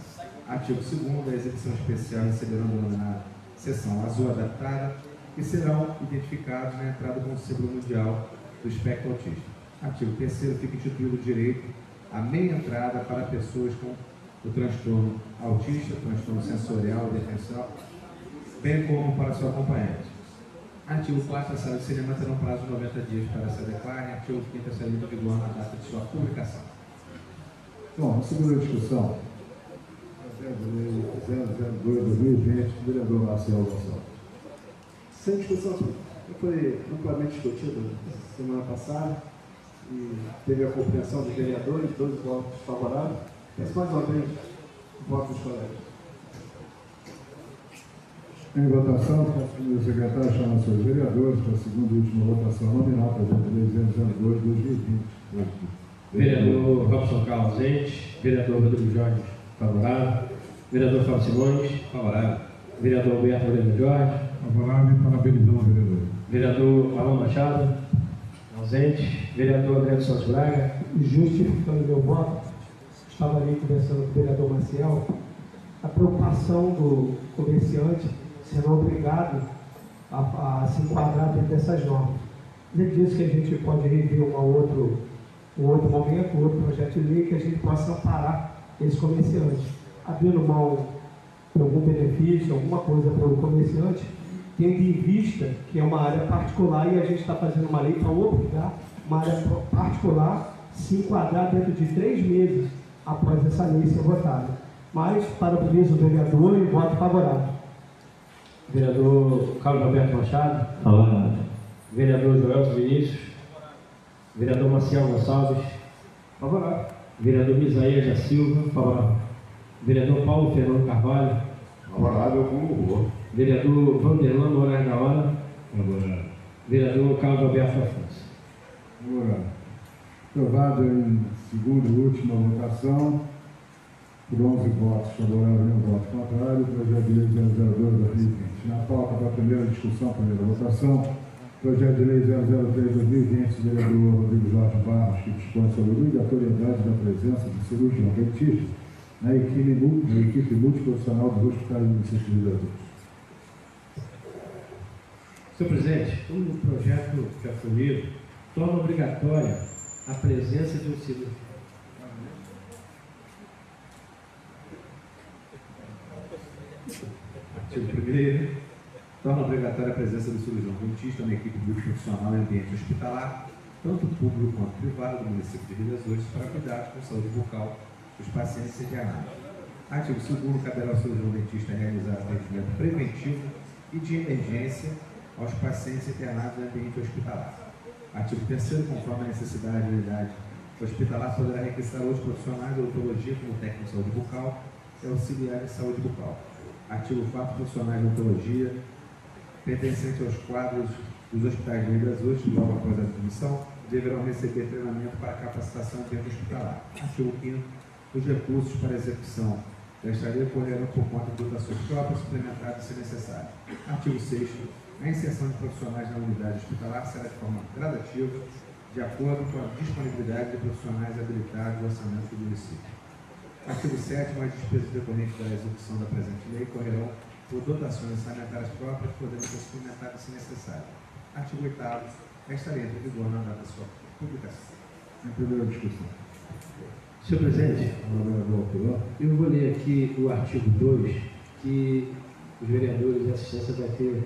Artigo 2 a exibição especial receberão denominada sessão azul adaptada e serão identificados na entrada do símbolo mundial do espectro autista. Artigo 3 fica instituído o direito à meia entrada para pessoas com o transtorno autista, transtorno sensorial e defensal, bem como para seu acompanhante. Artigo 4 a sala de cinema terá um prazo de 90 dias para se adequar e artigo 5 a sair do vigor na data de sua publicação. Bom, a segunda discussão. 002 2020, vereador Marcelo Gonçalves. Sem discussão, foi amplamente discutido semana passada e teve a compreensão dos vereadores, dois votos favoráveis. Peço mais uma vez o voto dos colegas. Em votação, o secretário chama seus vereadores para a segunda e última votação nominal, projeto de 02 2020. Vereador Robson Carlos ausente, vereador Rodrigo Jorge favorável, vereador Fábio Simões Favorável. vereador Alberto Moreira Jorge, Favorável e parabenizando o vereador. vereador Alain Machado, ausente, vereador André Santos Braga, justificando meu voto, estava ali conversando com o vereador Maciel, a preocupação do comerciante sendo obrigado a, a se enquadrar dentro dessas normas. Ele disse que a gente pode rever uma outro, um outro momento, um outro projeto de lei que a gente possa amparar esse comerciante, abrindo mão de algum benefício, alguma coisa para o comerciante, tendo em vista que é uma área particular e a gente está fazendo uma lei para obrigar uma área particular se enquadrar dentro de três meses após essa lei ser votada. Mas, para o do vereador, e voto favorável. Vereador Carlos Alberto Machado. Favorável. Vereador Joel Vinícius. Vereador Marcial Gonçalves. Favorável. Vereador Misaías da Silva. Favorável. Vereador Paulo Fernando Carvalho. Favorável com louvor. Vereador Vanderlan Moraes da Hora. Favorável. Vereador Carlos Alberto Afonso. Favorável. Aprovado em segunda e última votação, por 11 votos favoráveis e um voto contrário, o projeto de lei 002-2020. Na pauta para a primeira discussão, primeira votação, projeto de lei 003-2020, vereador Rodrigo Jorge Barros, que dispõe sobre a obrigatoriedade da presença de cirurgião dentista na equipe, na equipe multiprofissional dos hospitais município de Rio Senhor presidente, o projeto já foi lido, torna obrigatória a presença de um cirurgião. Artigo 1 torna obrigatória a presença do cirurgião dentista na equipe multiprofissional em ambiente hospitalar, tanto público quanto privado do município de Rio das Ostras, para cuidados com saúde bucal dos pacientes internados. Artigo 2 caberá ao cirurgião dentista realizar atendimento preventivo e de emergência aos pacientes internados em ambiente hospitalar. Artigo 3 conforme a necessidade e unidade hospitalar, poderá requisitar outros profissionais de odontologia, como técnico de saúde bucal e auxiliar em saúde bucal. Artigo 4 profissionais de odontologia pertencentes aos quadros dos hospitais de das Ostras, logo após a admissão, deverão receber treinamento para capacitação dentro hospitalar. Artigo 5 os recursos para execução desta lei ocorrerão por conta de dotações próprias suplementadas se necessário. Artigo 6 a inserção de profissionais na unidade hospitalar será de forma gradativa, de acordo com a disponibilidade de profissionais habilitados do orçamento do município. Artigo 7 as despesas decorrentes da execução da presente lei correrão por dotações orçamentárias próprias, podendo ser suplementadas se necessário. Artigo 8 esta lei entra em vigor na data de sua publicação. Em primeira discussão. Senhor presidente, eu vou ler aqui o artigo 2, que os vereadores e assistência vai ter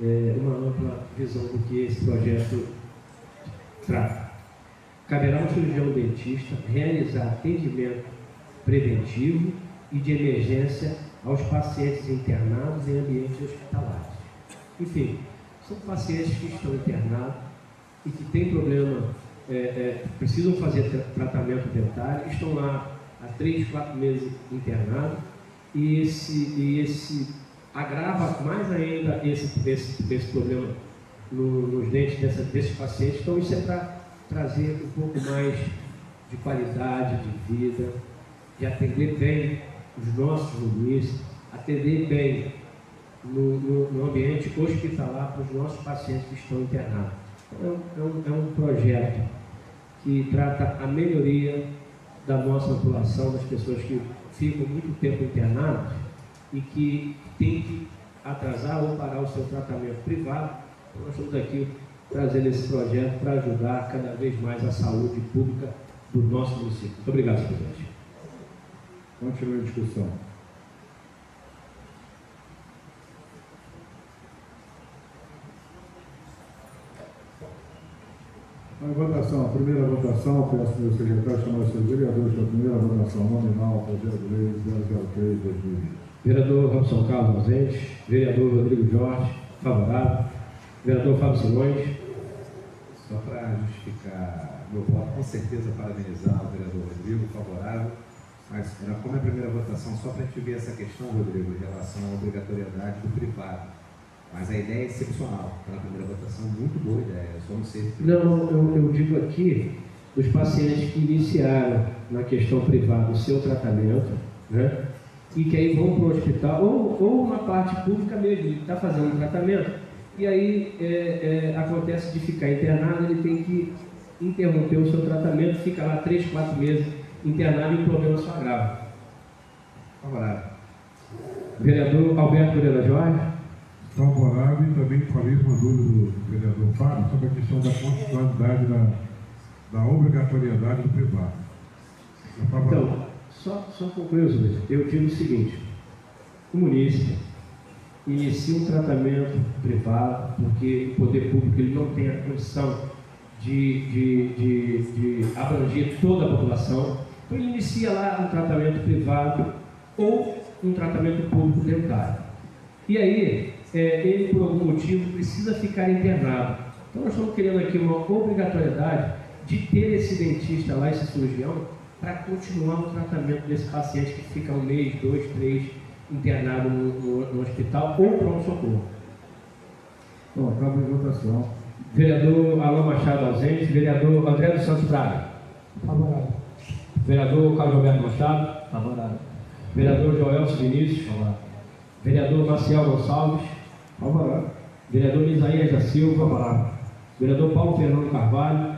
é, uma ampla visão do que esse projeto trata. Caberá ao cirurgião dentista realizar atendimento preventivo e de emergência aos pacientes internados em ambientes hospitalares. Enfim, são pacientes que estão internados e que têm problema, é, é, precisam fazer tra- tratamento dentário, estão lá há três, quatro meses internados e esse, e esse agrava mais ainda esse, esse, esse problema no- nos dentes dessa, desses pacientes. Então, isso é para trazer um pouco mais de qualidade de vida, de atender bem os nossos munícipes, atender bem no, no- no ambiente hospitalar para os nossos pacientes que estão internados. É, um- é um, é um projeto que trata a melhoria da nossa população, das pessoas que ficam muito tempo internadas e que tem que atrasar ou parar o seu tratamento privado. Então, nós estamos aqui trazendo esse projeto para ajudar cada vez mais a saúde pública do nosso município. Muito obrigado, senhor presidente. Continua a discussão. Em votação, a primeira votação, peço meu secretário chamar os seus vereadores para a primeira votação nominal, projeto de lei 003 2020. Vereador Robson Carlos ausente. Vereador Rodrigo Jorge, favorável. Vereador Fábio Simões. Só para justificar meu voto, com certeza parabenizar o vereador Rodrigo, favorável, mas era como é a primeira votação, só para a gente ver essa questão, Rodrigo, em relação à obrigatoriedade do privado. Mas a ideia é excepcional. Pela primeira votação, muito boa ideia. Só não sei se. Não, eu, eu digo aqui dos pacientes que iniciaram na questão privada o seu tratamento, né? E que aí vão para o hospital, ou, ou na parte pública mesmo, ele está fazendo um tratamento, e aí é, é, acontece de ficar internado, ele tem que interromper o seu tratamento, fica lá três, quatro meses internado e o problema só agrava. Favorável. Vereador Alberto Moreira Jorge. Favorável e também com a mesma dúvida do vereador Fábio sobre a questão da constitucionalidade da, da obrigatoriedade do privado. É. Então, só, só concluir, presidente. eu digo o seguinte: o munícipe inicia um tratamento privado, porque o poder público ele não tem a condição de, de, de, de abranger toda a população, então ele inicia lá um tratamento privado ou um tratamento público dentário. E aí, é, ele por algum motivo precisa ficar internado. Então nós estamos querendo aqui uma obrigatoriedade de ter esse dentista lá, esse cirurgião, para continuar o tratamento desse paciente que fica um mês, dois, três internado no, no, no hospital ou pronto-socorro. Bom, acaba a votação. Vereador Alain Machado ausente. Vereador André dos Santos Braga. Favorável. Vereador Carlos Alberto Machado. Favorável. Vereador Joelso Vinícius. Favorável. Vereador Maciel Gonçalves. Favorável. Vereador Isaías da Silva. Favorável. Vereador Paulo Fernando Carvalho.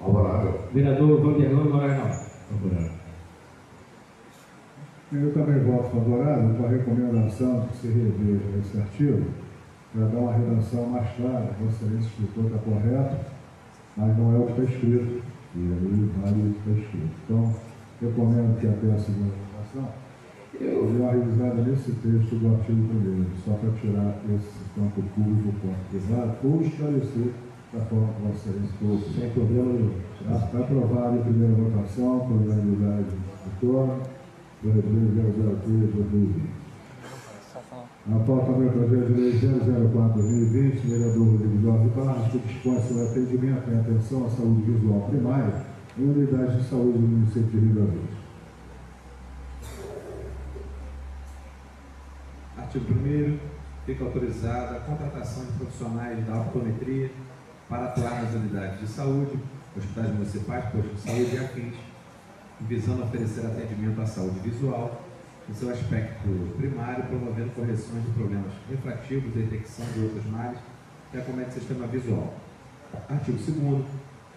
Favorável. Vereador Vanderlan Moraes Favorável. Eu também voto favorável com a recomendação que se reveja esse artigo para dar uma redação mais clara. Explicou que está correto, mas não é o que está escrito. E aí vale o que está escrito. Então, recomendo que até a segunda votação eu dê uma revisada nesse texto do artigo 1 só para tirar esse campo público, campo privado, ou esclarecer da forma que Vossa Excelência colocou. Sem problema nenhum. Está aprovado em primeira votação, por unanimidade do turno, pelo 003 2020. A pauta do projeto de lei 004-2020, vereador Rodrigo Jorge Barros, que dispõe sobre atendimento e atenção à saúde visual primária em unidades de saúde do município de Rio Grande. Artigo 1 fica autorizada a contratação de profissionais da optometria para atuar nas unidades de saúde, hospitais municipais, postos de saúde e afins, visando oferecer atendimento à saúde visual, em seu aspecto primário, promovendo correções de problemas refrativos, detecção de outros males que acometem o sistema visual. Artigo 2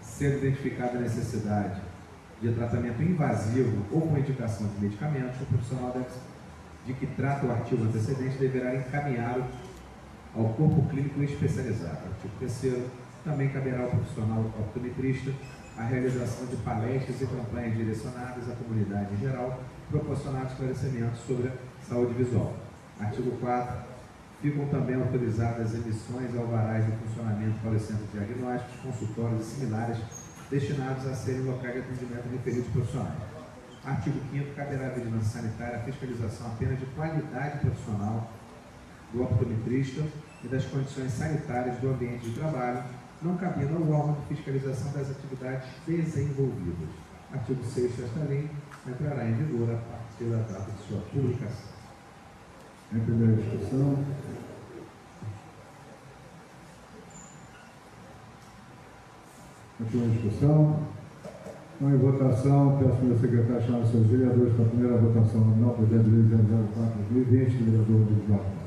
Sendo identificada a necessidade de tratamento invasivo ou com indicação de medicamentos, o profissional de que trata o artigo antecedente deverá encaminhá-lo ao corpo clínico especializado. Artigo 3 também caberá ao profissional optometrista a realização de palestras e campanhas direcionadas à comunidade em geral, proporcionando esclarecimentos sobre saúde visual. Artigo 4. Ficam também autorizadas emissões alvarás de funcionamento para os centros diagnósticos, consultórios e similares destinados a serem locais de atendimento referidos profissionais. Artigo 5 caberá à vigilância sanitária a fiscalização apenas de qualidade profissional do optometrista e das condições sanitárias do ambiente de trabalho, não cabendo ao órgão de fiscalização das atividades desenvolvidas. Artigo 6 desta lei entrará em vigor a partir da data de sua publicação. Em primeira discussão. Em primeira discussão. Então, em votação, peço ao meu secretário chamar os seus vereadores para a primeira votação nominal, projeto de lei 004-2020, do vereador Rodrigo Jorge.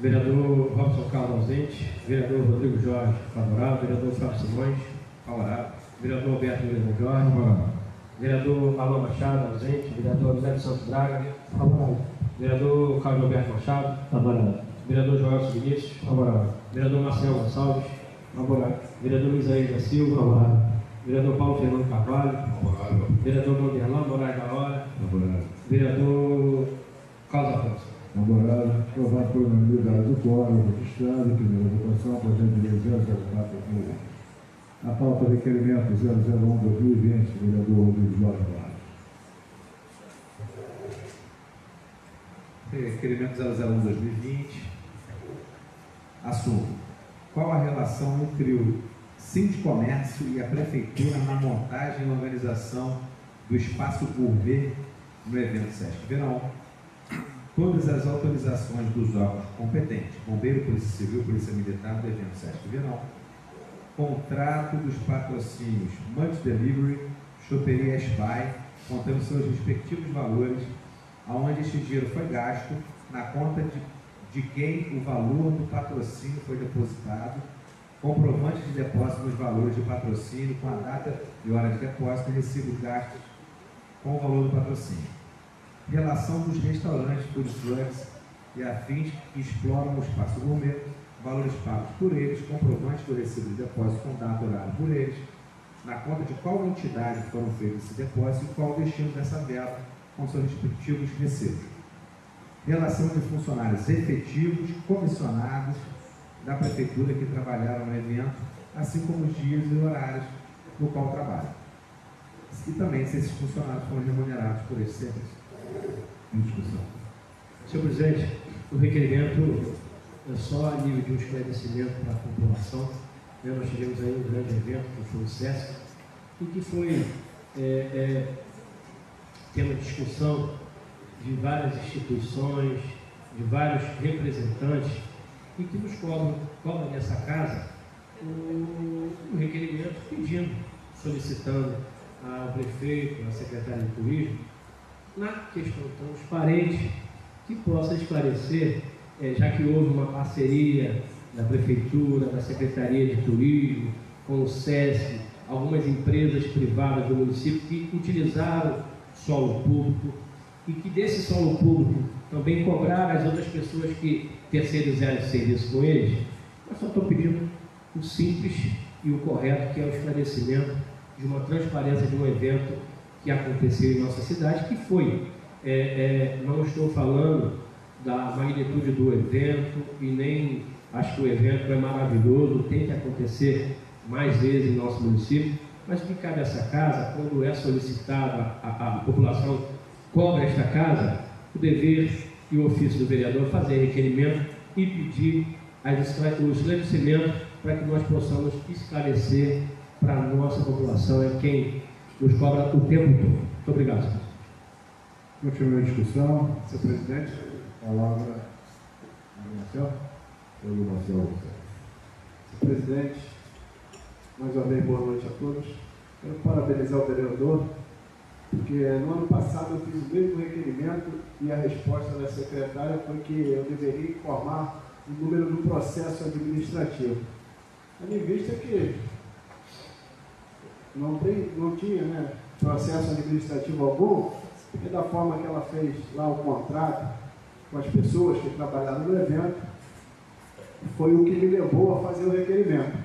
Vereador Robson Carlos ausente. Vereador Rodrigo Jorge, favorável. Vereador Fábio Simões, favorável. Vereador Alberto Moreira Jorge, Favorável. Vereador Alain Machado, ausente. Vereador José de Santos Braga. Favorável. Vereador Carlos Alberto Machado. Favorável. Vereador Joel Vinícius. Favorável. Vereador Marcelo Gonçalves. Favorável. Vereador Isaías da Silva. Favorável. Vereador Paulo Fernando Carvalho. Favorável. Vereador Vanderlan Moraes da Hora. Favorável. Vereador Carlos Afonso. Favorável. Aprovado por unanimidade do quórum, registrado primeira votação, projeto de lei 004-2020. A pauta requerimento 001-2020, vereador Rodrigo Jorge Barros. Requerimento 001-2020. Assunto. Qual a relação entre o Sindicomércio e a Prefeitura na montagem e organização do espaço gourmet no evento Sesc Verão? Todas as autorizações dos órgãos competentes, Bombeiro, Polícia Civil, Polícia Militar evento Sesc Verão, contrato dos patrocínios Munch Delivery, Choperia Espai, contando seus respectivos valores, aonde este dinheiro foi gasto, na conta de, de quem o valor do patrocínio foi depositado, comprovante de depósito dos valores de patrocínio com a data e hora de depósito e recibos gastos com o valor do patrocínio. Relação dos restaurantes, food trucks e afins que exploram o espaço gourmet, valores pagos por eles, comprovantes do recibo de depósito com data horário por eles, na conta de qual entidade foram feitos esse depósito e qual o destino dessa verba com seus respectivos recibos. Relação de funcionários efetivos, comissionados da Prefeitura que trabalharam no evento, assim como os dias e horários no qual trabalham. E também se esses funcionários foram remunerados por esse serviço. Em discussão. Senhor presidente, o requerimento é só a nível de um esclarecimento para a população. Né? Nós tivemos aí um grande evento, que foi o SESC, e que foi é, é, tema de discussão de várias instituições, de vários representantes, e que nos cobram, cobram nessa casa um requerimento pedindo, solicitando ao prefeito, à secretária de turismo, na questão transparente, que possa esclarecer, é, já que houve uma parceria da prefeitura, da secretaria de turismo, com o SESC, algumas empresas privadas do município que utilizaram solo público e que desse solo público também cobraram as outras pessoas que terceirizaram esse serviço com eles. Mas só estou pedindo o simples e o correto, que é o esclarecimento de uma transparência de um evento que aconteceu em nossa cidade, que foi, é, é, não estou falando da magnitude do evento e nem acho que o evento é maravilhoso, tem que acontecer mais vezes em nosso município, mas o que cabe a essa casa, quando é solicitada a, a, população cobra esta casa, o dever e o ofício do vereador fazer requerimento e pedir o esclarecimento para que nós possamos esclarecer para a nossa população, é quem nos cobra o tempo todo. Muito obrigado, senhor. Continua a discussão. Senhor presidente, palavra Marcelo. Pelo Marcelo. Senhor presidente, mais uma vez boa noite a todos. Quero parabenizar o vereador, porque no ano passado eu fiz o mesmo requerimento e a resposta da secretária foi que eu deveria informar o número do processo administrativo. A minha vista é que não, tem, não tinha né, processo administrativo algum, porque da forma que ela fez lá o contrato com as pessoas que trabalharam no evento, foi o que me levou a fazer o requerimento.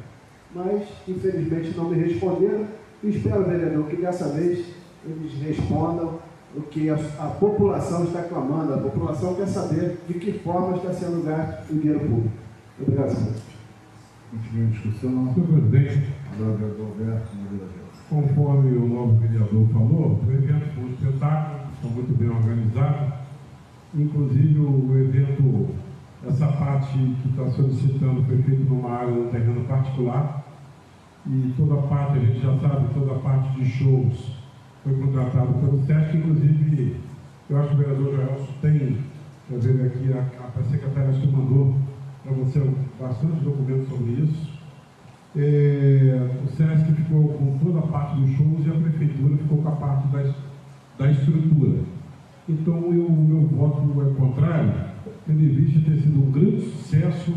Mas, infelizmente, não me responderam e espero, vereador, que dessa vez eles respondam o que a, a, população está clamando. A população quer saber de que forma está sendo gasto o dinheiro público. Obrigado, senhor. Continua a discussão. Senhor presidente, Conforme o novo vereador falou, o evento foi um espetáculo, foi muito bem organizado. Inclusive, o evento, essa parte que está solicitando foi feita numa área, num terreno particular. E toda a parte, a gente já sabe, toda a parte de shows foi contratada pelo SESC. Inclusive, eu acho que o vereador Joelson tem, quer ver aqui, a, a secretária que mandou para você bastante documentos sobre isso. É, o SESC ficou com toda a parte dos shows e a prefeitura ficou com a parte das, da estrutura. Então, o meu voto é contrário, tendo em vista ter sido um grande sucesso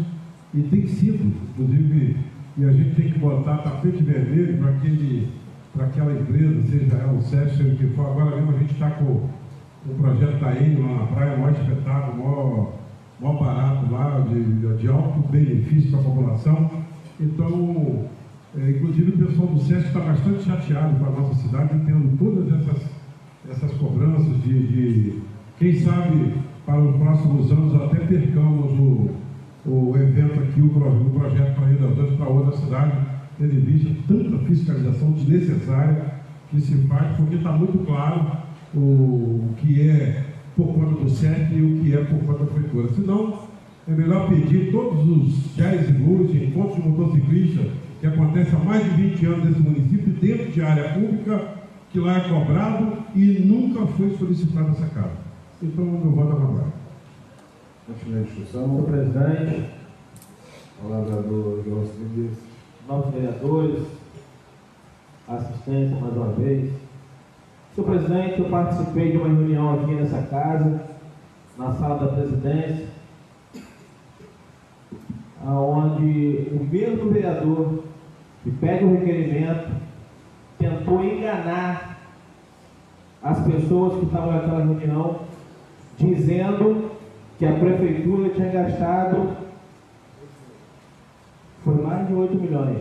e tem sido, inclusive, e a gente tem que botar tapete vermelho para aquele para aquela empresa, seja ela o SESC, seja o que for. Agora mesmo a gente está com o projeto da ENE lá na praia, o maior espetáculo, o maior, maior barato lá, de, de alto benefício para a população. Então, é, inclusive o pessoal do SESC está bastante chateado com a nossa cidade, tendo todas essas, essas cobranças de, de, quem sabe, para os próximos anos até percamos o, o evento aqui, o, o projeto para Rio das para outra cidade, tendo em vista tanta fiscalização desnecessária que se faz, porque está muito claro o, o que é por conta do SESC e o que é por conta da prefeitura. Senão, é melhor pedir todos os e encontros de motociclistas, que acontece há mais de 20 anos nesse município, dentro de área pública, que lá é cobrado e nunca foi solicitada essa casa. Então, o meu voto é favorável. Continua a discussão. Presidente, Palavra do João Mendes. novos vereadores, assistência mais uma vez. Senhor presidente, eu participei de uma reunião aqui nessa casa, na sala da presidência, onde o mesmo vereador que pede o requerimento tentou enganar as pessoas que estavam naquela reunião, dizendo que a prefeitura tinha gastado foi mais de 8 milhões.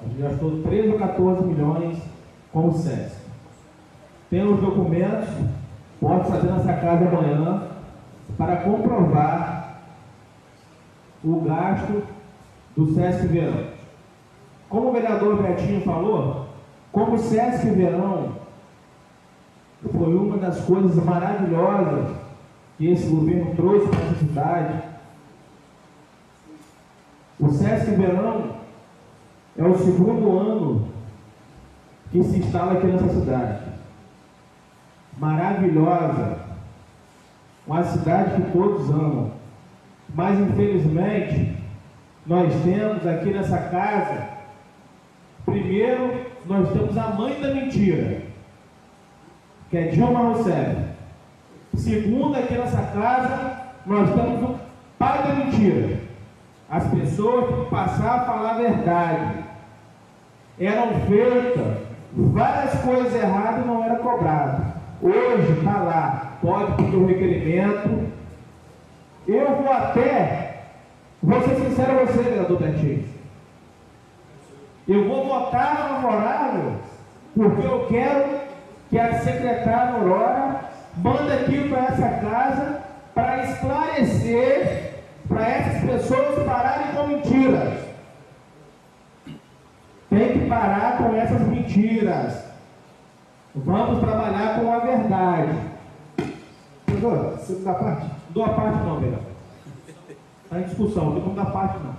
A gente gastou 13 ou 14 milhões com o SESC. Tem os documentos, pode fazer nessa casa amanhã, para comprovar o gasto do Sesc Verão. Como o vereador Betinho falou, como o Sesc Verão foi uma das coisas maravilhosas que esse governo trouxe para essa cidade, O Sesc Verão é o segundo ano que se instala aqui nessa cidade. Maravilhosa, uma cidade que todos amam. Mas infelizmente, nós temos aqui nessa casa, primeiro, nós temos a mãe da mentira, que é Dilma Rousseff. Segundo, aqui nessa casa, nós temos o pai da mentira. As pessoas têm que passar a falar a verdade. Eram feitas várias coisas erradas e não era cobrado. Hoje está lá, pode pedir um requerimento. Eu vou até, vou ser sincero a você, vereador Betinho. Eu vou votar favorável porque eu quero que a secretária Aurora manda aqui para essa casa para esclarecer para essas pessoas pararem com mentiras. Tem que parar com essas mentiras. Vamos trabalhar com a verdade. Segunda parte? Dou a parte não, vereador. Está em discussão, não dá parte não.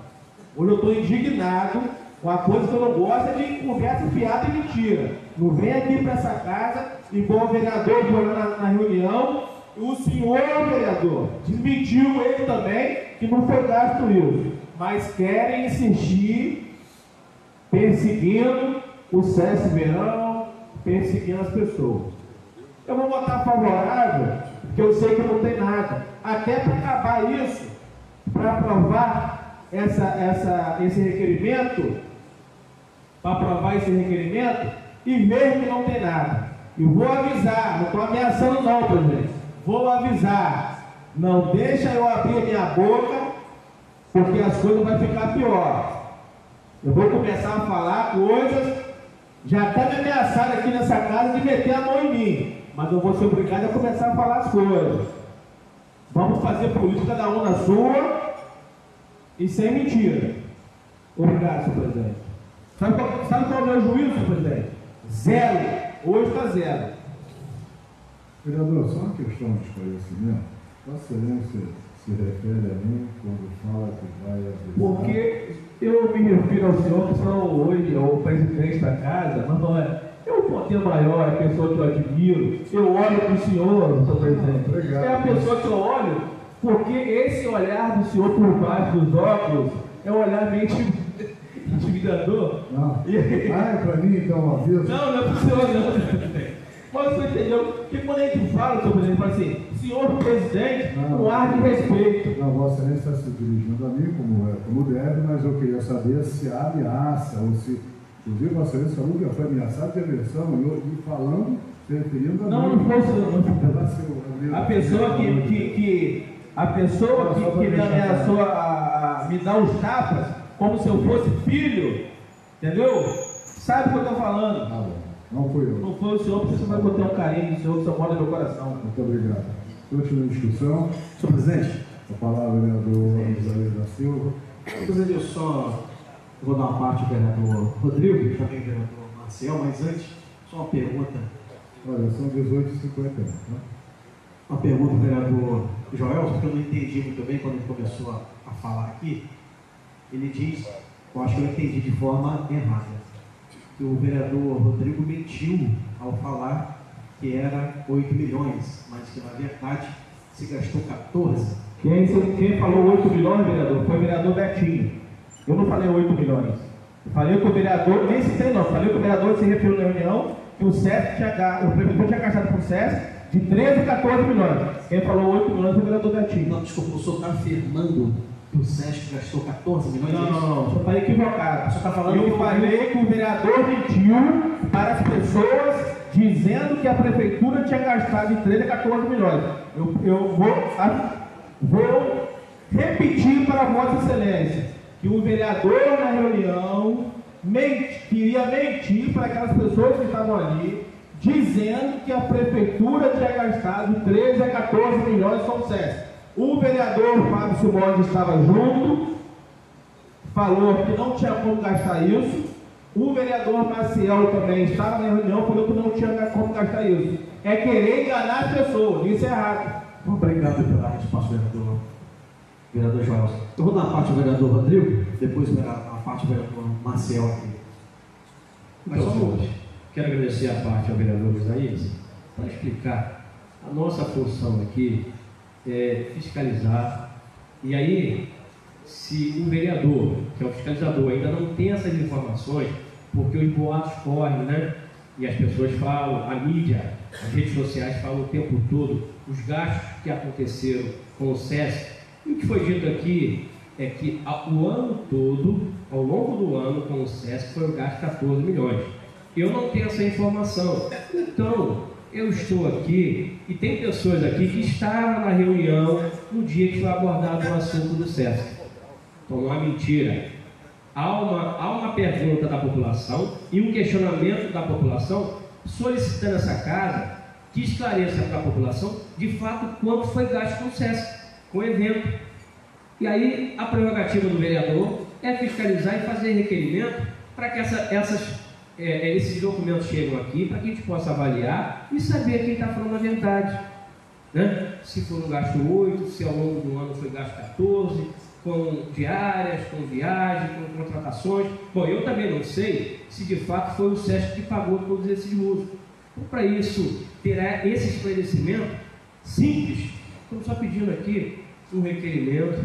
Hoje eu estou indignado uma coisa que eu não gosto é de conversa, piada e mentira. Não vem aqui para essa casa, igual o vereador foi na, na reunião, o senhor vereador desmentiu ele também, que não foi gasto isso. Mas querem insistir perseguindo o César Verão, perseguindo as pessoas. Eu vou votar favorável, porque eu sei que não tem nada. Até para acabar isso, para aprovar essa, essa, esse requerimento, para aprovar esse requerimento, e ver que não tem nada. E vou avisar, não estou ameaçando não, presidente. Vou avisar. Não deixa eu abrir minha boca, porque as coisas vão ficar pior. Eu vou começar a falar coisas, já até me ameaçaram aqui nessa casa de meter a mão em mim. Mas eu vou ser obrigado a começar a falar as coisas. Vamos fazer política cada um na sua e sem mentira. Obrigado, senhor presidente. Sabe qual, sabe qual é o meu juízo, senhor presidente? Zero. Hoje está zero. Vereador, só uma questão de esclarecimento. Vossa Excelência se refere a mim quando fala que vai avisar... Porque eu me refiro ao senhor, que sou hoje o presidente da casa, mas não é. Eu poder maior, é a pessoa que eu admiro. Eu olho para o senhor, senhor presidente. Obrigado. É a pessoa que eu olho, porque esse olhar do senhor por baixo dos óculos é um olhar meio intimidador. Não. E- Ah, é para mim então um aviso? Não, não é para o senhor, não. Mas você entendeu? Porque quando a gente fala, senhor presidente, fala assim, senhor presidente, Não. um ar de respeito. Não, Vossa Excelência está se dirigindo a mim, como, é, como deve, mas eu queria saber se há ameaça, ou se. Inclusive, Vossa Excelência falou que já foi ameaçado de agressão, e eu falando, se referindo a Não, não foi o senhor, eu- A pessoa que, que, que- a pessoa que, que me ameaçou a, a me dar os tapas, como se eu fosse filho, entendeu? Sabe o que eu estou falando? Ah, bom. Não fui eu. Não foi o senhor, porque você vai botar um carinho no senhor, que você mora no meu coração. Muito obrigado. Última discussão. Senhor presidente, A palavra, vereador José da Silva. presidente, eu só vou dar uma parte ao vereador Rodrigo e também ao vereador Marcel, mas antes, só uma pergunta. Olha, são 18h50. Né? Uma pergunta ao vereador Joel, porque eu não entendi muito bem quando ele começou a, a falar aqui. Ele diz, eu acho que eu entendi de forma errada, que o vereador Rodrigo mentiu ao falar que era 8 milhões, mas que na verdade se gastou 14. Quem, quem falou 8 milhões, vereador, foi o vereador Betinho. Eu não falei 8 milhões. Eu falei que o vereador, nem citei não, falei que o vereador se referiu na reunião que o SESC tinha, o prefeitura tinha gastado com o SESC de 13 a 14 milhões. Quem falou 8 milhões foi o vereador Betinho. Não, desculpa, o senhor está afirmando que o SESC gastou 14 milhões? Não, não, não, eu falei equivocado. Você está falando eu que- falei que o vereador mentiu para as pessoas dizendo que a prefeitura tinha gastado de 13 a 14 milhões. Eu, eu vou, a- vou repetir para Vossa Excelência que o vereador na reunião mente- queria mentir para aquelas pessoas que estavam ali, dizendo que a prefeitura tinha gastado de 13 a 14 milhões com o SESC. O vereador Fábio Simões estava junto, falou que não tinha como gastar isso. O vereador Maciel também estava na reunião, falou que não tinha como gastar isso. É querer enganar as pessoas, isso é errado. Obrigado pela resposta, vereador. Vereador Joel. Eu vou dar a parte do vereador Rodrigo, depois a parte do vereador Marcel aqui. Mas só quero agradecer a parte ao vereador Isaías para explicar. A nossa função aqui é fiscalizar. E aí, se o vereador, que é o fiscalizador, ainda não tem essas informações, porque os boatos correm, né? E as pessoas falam, a mídia, as redes sociais falam o tempo todo os gastos que aconteceram com o SESC. E o que foi dito aqui é que o ano todo, ao longo do ano, com o SESC, foi o gasto de 14 milhões. Eu não tenho essa informação. Então, eu estou aqui e tem pessoas aqui que estavam na reunião no dia que foi abordado o assunto do SESC. Então, não é mentira. Há uma, há uma pergunta da população e um questionamento da população solicitando essa casa que esclareça para a população de fato quanto foi gasto com o SESC, com o evento. E aí a prerrogativa do vereador é fiscalizar e fazer requerimento para que essa, essas, é, é esses documentos cheguem aqui, para que a gente possa avaliar e saber quem está falando a verdade. Né? Se for um gasto 8, se ao longo do ano foi gasto 14, com diárias, com viagem, com contratações. Bom, eu também não sei se de fato foi o SESC que pagou todos esses usos. Então, para isso, ter esse esclarecimento simples, estamos só pedindo aqui um requerimento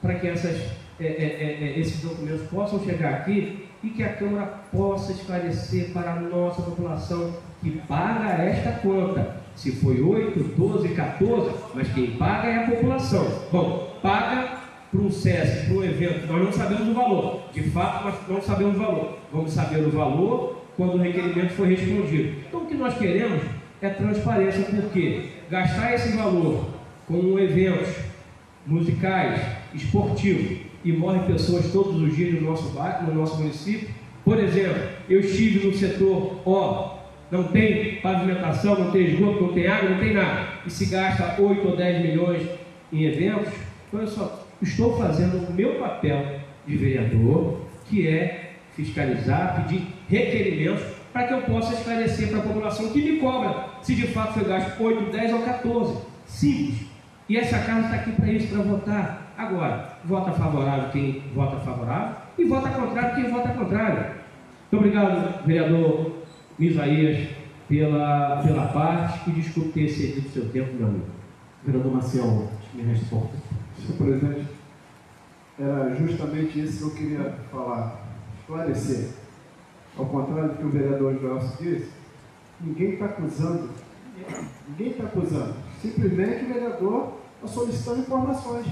para que essas, é, é, é, é, esses documentos possam chegar aqui e que a Câmara possa esclarecer para a nossa população que paga esta conta. Se foi 8, 12, 14, mas quem paga é a população. Bom, paga para um SESC, para um evento, nós não sabemos o valor. De fato, nós não sabemos o valor. Vamos saber o valor quando o requerimento for respondido. Então, o que nós queremos é transparência, porque gastar esse valor com eventos musicais, esportivos, e morrem pessoas todos os dias no nosso bairro, no nosso município. Por exemplo, eu estive no setor ó, não tem pavimentação, não tem esgoto, não tem água, não tem nada, e se gasta 8 ou 10 milhões em eventos, então só estou fazendo o meu papel de vereador, que é fiscalizar, pedir requerimentos para que eu possa esclarecer para a população que me cobra se de fato foi gasto 8, 10 ou 14. Simples. E essa casa está aqui para isso, para votar. Agora, vota favorável quem vota favorável e vota contrário quem vota contrário. Muito obrigado, vereador Misaías, pela, pela parte e desculpe ter excedido seu tempo, meu amigo. Vereador Marcel, me responda. Senhor presidente, era justamente isso que eu queria falar esclarecer. Ao contrário do que o vereador Joelson disse, ninguém está acusando, ninguém está acusando. Simplesmente o vereador está solicitando informações.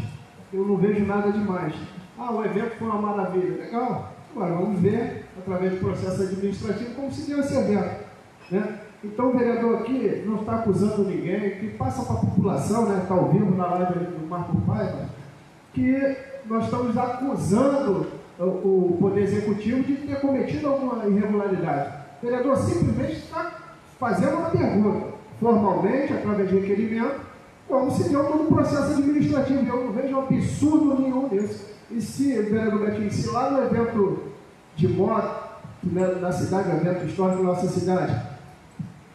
Eu não vejo nada demais. Ah, o evento foi uma maravilha. Legal. Agora vamos ver, através do processo administrativo, como se deu esse evento. Né? Então o vereador aqui não está acusando ninguém, que passa para a população, né? Está ouvindo na live do Marco Paiva, que nós estamos acusando o Poder Executivo de ter cometido alguma irregularidade. O vereador simplesmente está fazendo uma pergunta, formalmente, através de requerimento, como se deu todo o processo administrativo. Eu não vejo absurdo nenhum desse. E se, vereador Betinho, se lá no evento de moto, né, na cidade, evento histórico da nossa cidade,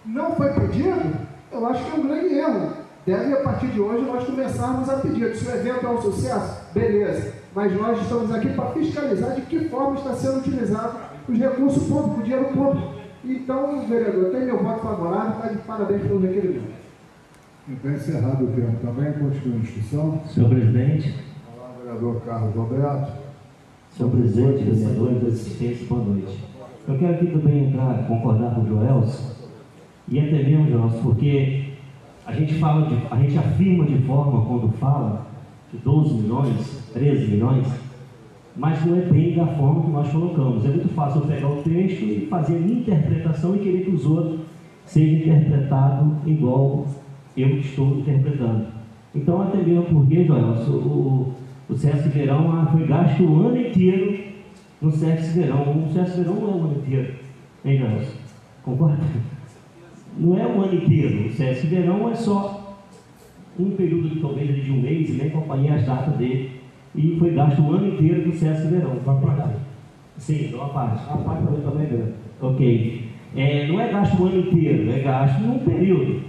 não foi pedido, eu acho que é um grande erro. Deve, a partir de hoje, nós começarmos a pedir. Se o evento é um sucesso, beleza mas nós estamos aqui para fiscalizar de que forma está sendo utilizado os recursos públicos, o dinheiro público. Então, vereador, tem meu voto favorável, está de parabéns pelo requerimento. Está encerrado o tempo também, continua a discussão. Senhor presidente. Olá, vereador Carlos Roberto. Senhor presidente, vereadores da assistência, boa noite. Eu quero aqui também entrar, concordar com o Joelson, e até mesmo, Joelson, porque a gente fala, de, a gente afirma de forma, quando fala, de 12 milhões, 13 milhões, mas não é bem da forma que nós colocamos. É muito fácil eu pegar o texto e fazer a minha interpretação e querer que os outros sejam interpretados igual eu estou interpretando. Então, até mesmo porque, Joel, o, o Sesc Verão ah, foi gasto o ano inteiro no Sesc Verão. O Sesc Verão não é o ano inteiro, hein, Joel? Concorda? Não é o ano inteiro. O Sesc Verão é só um período de talvez de um mês, nem acompanhei as datas dele, e foi gasto o ano inteiro do Sesc Verão. Uma parte? Sim, uma parte. A parte também, também, Ok. É, não é gasto o ano inteiro, é gasto num período.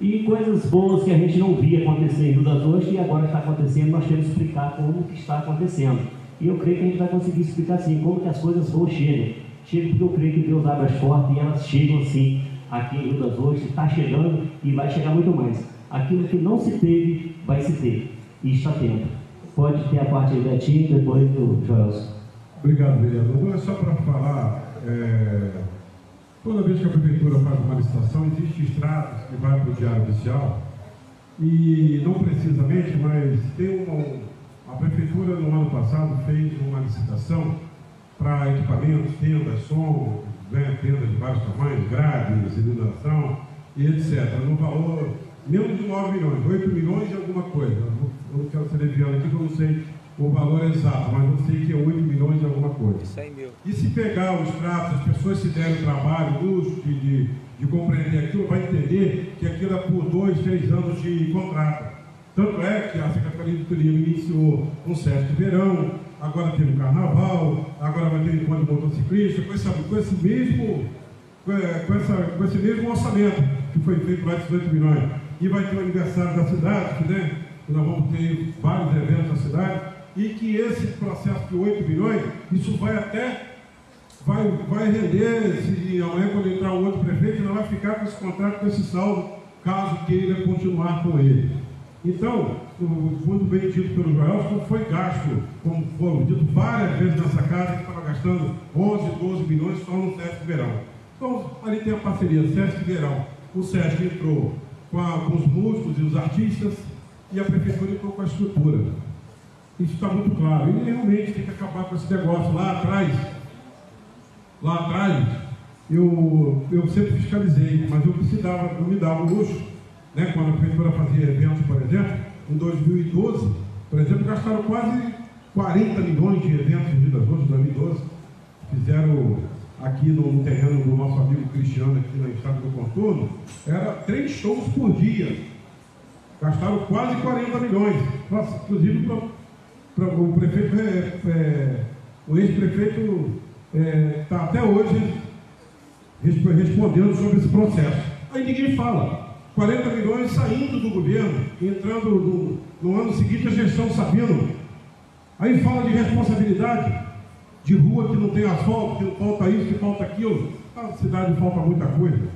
E coisas boas que a gente não via acontecer em Rio das Ostras e agora está acontecendo, nós temos que explicar como que está acontecendo. E eu creio que a gente vai conseguir explicar assim, como que as coisas boas chegam. Chegam porque eu creio que Deus abre as portas e elas chegam assim aqui em Rio das Ostras, está chegando e vai chegar muito mais. Aquilo que não se teve, vai se ter. E está tendo. Pode ter a parte do Betinho, depois do Joelson. Obrigado, vereador. Só para falar, é, toda vez que a prefeitura faz uma licitação, existe extratos que vai para o diário oficial e não precisamente, mas tem uma, a prefeitura no ano passado fez uma licitação para equipamentos, tendas, som, né, tendas de vários tamanhos, grades, iluminação e etc. No valor menos de 9 milhões, 8 milhões e alguma coisa. Eu não quero ser leviano aqui, porque eu não sei o valor exato, mas eu sei que é 8 milhões e alguma coisa. 100 mil. E se pegar os tratos, as pessoas se derem o trabalho, luxo de, de, de compreender aquilo, vai entender que aquilo é por dois, três anos de contrato. Tanto é que a Secretaria de Turismo iniciou um Sesc Verão, agora teve o Carnaval, agora vai ter encontro de motociclista, com esse, com esse mesmo com, essa, com esse mesmo orçamento que foi feito lá de 18 milhões. E vai ter o aniversário da cidade, né? Nós vamos ter vários eventos na cidade e que esse processo de 8 milhões, isso vai até, vai, vai render, se amanhã quando entrar o outro prefeito, não vai ficar com esse contrato, com esse saldo, caso queira continuar com ele. Então, muito bem dito pelo Joel, como foi gasto, como foi dito várias vezes nessa casa, que estava gastando 11, 12 milhões só no Sesc Verão. Então, ali tem a parceria Sesc Verão. O Sesc entrou com, a, com os músicos e os artistas, e a prefeitura entrou com a estrutura. Isso está muito claro. E realmente tem que acabar com esse negócio. Lá atrás, lá atrás, eu, eu sempre fiscalizei, mas eu precisava, eu me dava o luxo, né, quando a prefeitura fazia eventos, por exemplo, em 2012, por exemplo, gastaram quase 40 milhões de eventos em Vidas Outras, 2012. Fizeram aqui no, no, terreno do nosso amigo Cristiano, aqui no estado do Contorno, era três shows por dia. Gastaram quase 40 milhões. Inclusive para o prefeito, é, é, o ex-prefeito está é, até hoje respondendo sobre esse processo. Aí ninguém fala. 40 milhões saindo do governo, entrando no, no ano seguinte a gestão sabendo. Aí fala de responsabilidade, de rua que não tem asfalto, que falta isso, que falta aquilo. Na cidade falta muita coisa.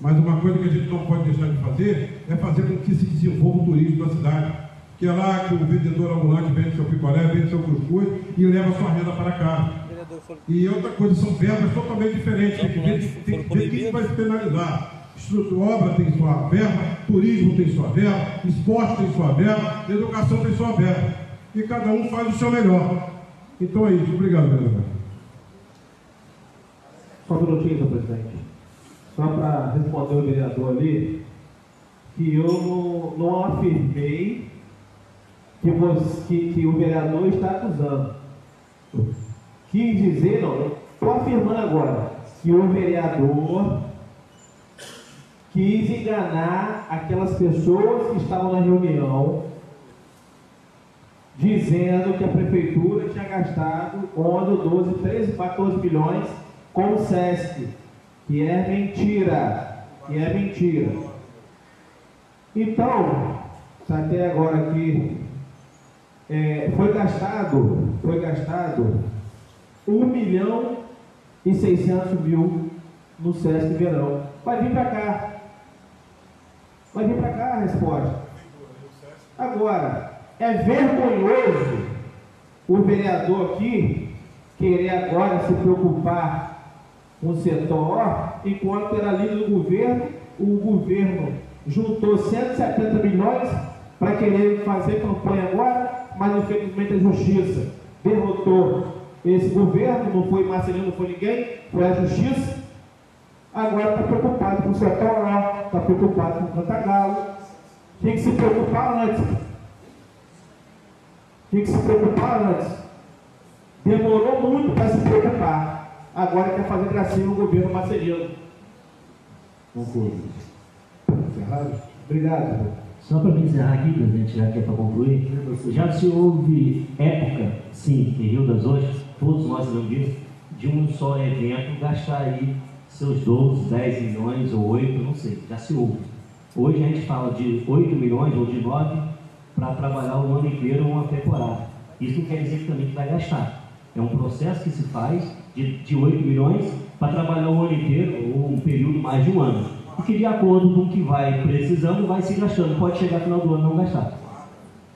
Mas uma coisa que a gente não pode deixar de fazer é fazer com que se desenvolva o turismo da cidade. Que é lá que o vendedor ambulante vende seu picolé, vende seu cuscuz e leva sua renda para casa. E outra coisa, são verbas totalmente diferentes. Tem que ver, tem que vai se penalizar. Obra tem sua verba, turismo tem sua verba, esporte tem sua verba, educação tem sua verba. E cada um faz o seu melhor. Então é isso. Obrigado, vereador. Só um minutinho, senhor presidente. Só para responder o vereador ali, que eu não, não afirmei que, que, que, o vereador está acusando. Quis dizer, não, estou afirmando agora, que o vereador quis enganar aquelas pessoas que estavam na reunião, dizendo que a prefeitura tinha gastado 11, 12, 13, 14 milhões com o SESC, que é mentira, que é mentira. Então, até agora aqui, é, foi gastado, foi gastado 1 milhão e 600 mil no SESC Verão. Vai vir para cá. Vai vir para cá a resposta. Agora, é vergonhoso o vereador aqui querer agora se preocupar o setor, enquanto era líder do governo, o governo juntou 170 milhões para querer fazer campanha agora, mas infelizmente a justiça derrotou esse governo, não foi Marcelino, não foi ninguém, foi a justiça agora está preocupado com o setor está preocupado com o Cantagalo. Tinha que se preocupar antes. Tinha que se preocupar antes. Demorou muito para se preocupar. Agora quer fazer gracinha no governo Marcelino. Concordo. Encerrado? Obrigado. Só para me encerrar aqui, presidente, já que é para concluir, já se houve época, sim, em Rio das Ostras, todos nós sabemos disso, de um só evento gastar aí seus 12, 10 milhões ou 8, não sei, já se ouve. Hoje a gente fala de 8 milhões ou de 9 para trabalhar o ano inteiro uma temporada. Isso não quer dizer que também que vai gastar. É um processo que se faz de, de 8 milhões para trabalhar o ano inteiro ou um período mais de um ano. E que de acordo com o que vai precisando, vai se gastando. Pode chegar no final do ano e não gastar.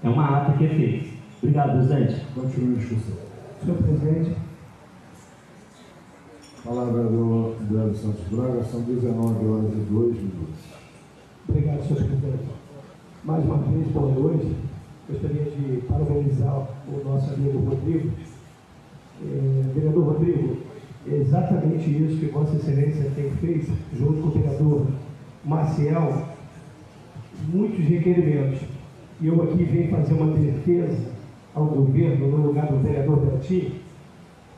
É uma ata que é feita. Obrigado, presidente. Continua a discussão. Senhor presidente, Palavra do Eduardo Santos Braga, são 19 horas e 2 minutos. obrigado, senhor presidente. Mais uma vez, boa noite. Gostaria de parabenizar o nosso amigo Rodrigo. Eh, vereador Rodrigo, é exatamente isso que Vossa Excelência tem feito, junto com o vereador Maciel, muitos requerimentos. E eu aqui venho fazer uma defesa ao governo no lugar do vereador Betinho.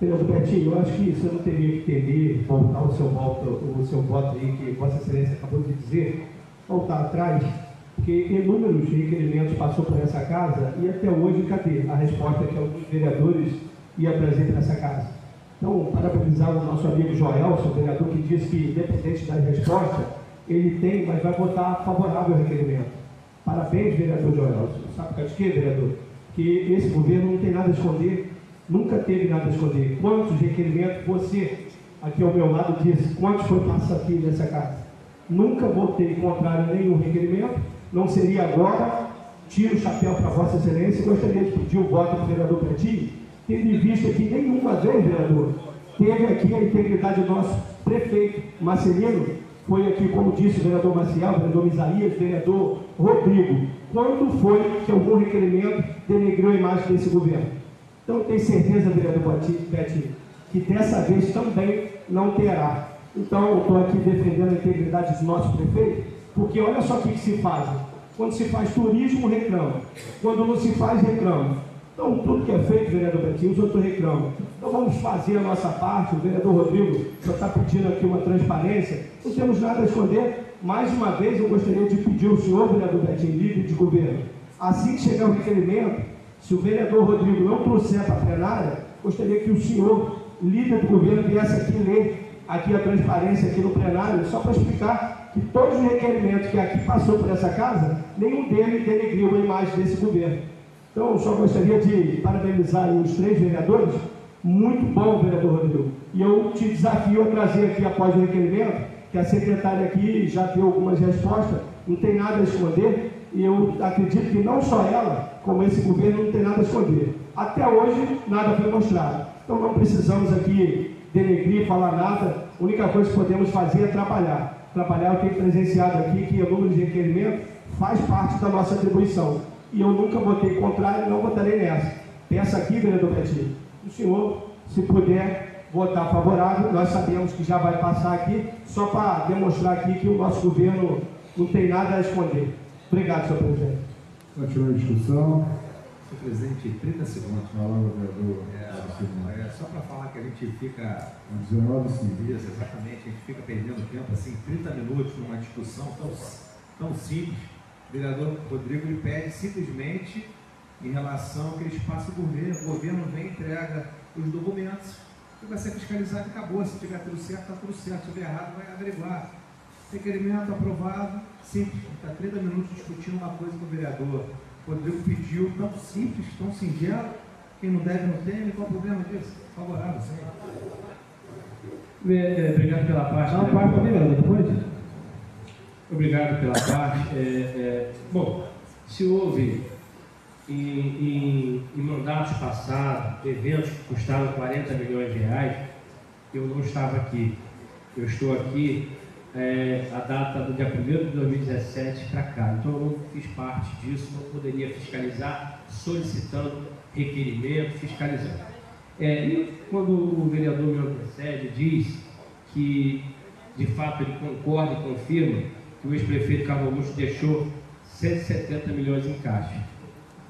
Vereador Betinho, eu acho que você não teria que entender, voltar o seu voto, o seu voto aí, que Vossa Excelência acabou de dizer, voltar atrás, porque inúmeros requerimentos passou por essa casa e até hoje cadê a resposta que alguns vereadores iam trazer para essa casa? Então, parabenizar o nosso amigo Joelson, o vereador que disse que, independente da resposta, ele tem, mas vai votar favorável ao requerimento. Parabéns, vereador Joelson. Sabe por quê, vereador? Que esse governo não tem nada a esconder, nunca teve nada a esconder. Quantos requerimentos você, aqui ao meu lado, disse, quantos foi passado aqui nessa casa? Nunca votei contrário a nenhum requerimento, não seria agora, tiro o chapéu para Vossa Excelência, gostaria de pedir o voto do vereador Pretinho, tendo em vista que nenhuma vez, vereador, teve aqui a integridade do nosso prefeito Marcelino, foi aqui, como disse o vereador Maciel, o vereador Isaías, o vereador Rodrigo. Quando foi que algum requerimento denegriu a imagem desse governo? Então, tenho certeza, vereador Betinho, que dessa vez também não terá. Então, eu estou aqui defendendo a integridade do nosso prefeito, porque olha só o que, que se faz. Quando se faz turismo, reclama. Quando não se faz, reclama. Então, tudo que é feito, vereador Betinho, os outros reclamam. Então, vamos fazer a nossa parte. O vereador Rodrigo só está pedindo aqui uma transparência. Não temos nada a esconder. Mais uma vez, eu gostaria de pedir ao senhor, vereador Betinho, líder de governo, assim que chegar o requerimento, se o vereador Rodrigo não trouxer para a plenária, gostaria que o senhor, líder do governo, viesse aqui ler aqui a transparência aqui no plenário, só para explicar que todos os requerimentos que aqui passou por essa casa, nenhum deles denegriu a imagem desse governo. Então, eu só gostaria de parabenizar os três vereadores. Muito bom, vereador Rodrigo. E eu te desafio a trazer aqui, após o requerimento, que a secretária aqui já deu algumas respostas, não tem nada a esconder, e eu acredito que não só ela, como esse governo, não tem nada a esconder. Até hoje, nada foi mostrado. Então, não precisamos aqui denegrir, falar nada. A única coisa que podemos fazer é trabalhar. Trabalhar, eu tenho presenciado aqui que o número de requerimento faz parte da nossa atribuição e eu nunca votei contrário e não votarei nessa. Peço aqui, vereador Betinho, o senhor, se puder votar favorável, nós sabemos que já vai passar aqui, só para demonstrar aqui que o nosso governo não tem nada a esconder. Obrigado, senhor presidente. Continua a discussão. Senhor presidente, 30 segundos. Palavra do vereador. É, é só para falar que a gente fica. 19 sim. Isso, exatamente, a gente fica perdendo tempo, assim, 30 minutos numa discussão tão, tão simples. O vereador Rodrigo ele pede simplesmente em relação ao que ele passa o governo. O governo vem e entrega os documentos e vai ser fiscalizado e acabou. Se tiver tudo certo, está tudo certo. Se tiver errado, vai averiguar. Requerimento aprovado, simples. Está 30 minutos discutindo uma coisa que o vereador Rodrigo pediu, tão simples, tão singelo. Quem não deve não teme. Qual o problema disso? Favorável, sim. É, Obrigado pela parte. Não, parte primeiro, depois. Obrigado pela parte. É, é, bom, se houve em, em, em mandatos passados eventos que custaram 40 milhões de reais, eu não estava aqui. Eu estou aqui é, a data do dia 1 de 2017 para cá. Então eu não fiz parte disso, não poderia fiscalizar, solicitando requerimento, fiscalizando. É, e quando o vereador me antecede diz que de fato ele concorda e confirma que o ex-prefeito Carlos Augusto deixou 170 milhões em caixa.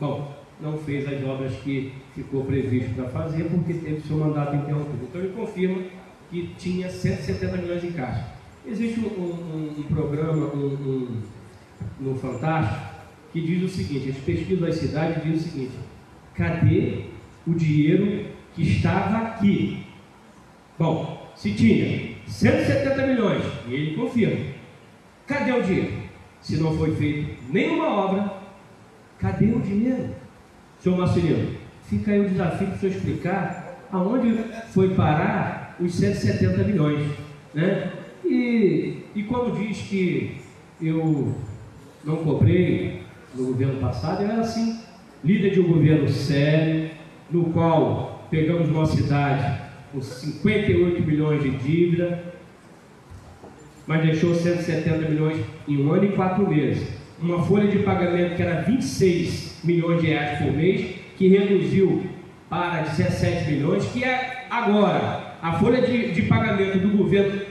Bom, não fez as obras que ficou previsto para fazer porque teve seu mandato interrompido. Então ele confirma que tinha 170 milhões em caixa. Existe um, um, um programa um, no Fantástico que diz o seguinte, eles pesquisam as cidades e diz o seguinte, cadê o dinheiro que estava aqui? Bom, se tinha 170 milhões, e ele confirma, cadê o dinheiro? Se não foi feita nenhuma obra, cadê o dinheiro? Senhor Marcelino, fica aí o desafio para o senhor explicar aonde foi parar os 170 milhões. Né? E, e quando diz que eu não cobrei no governo passado, eu era assim, líder de um governo sério, no qual pegamos uma cidade com 58 milhões de dívida, mas deixou 170 milhões em um ano e quatro meses. Uma folha de pagamento que era 26 milhões de reais por mês, que reduziu para 17 milhões, que é agora a folha de, de pagamento do governo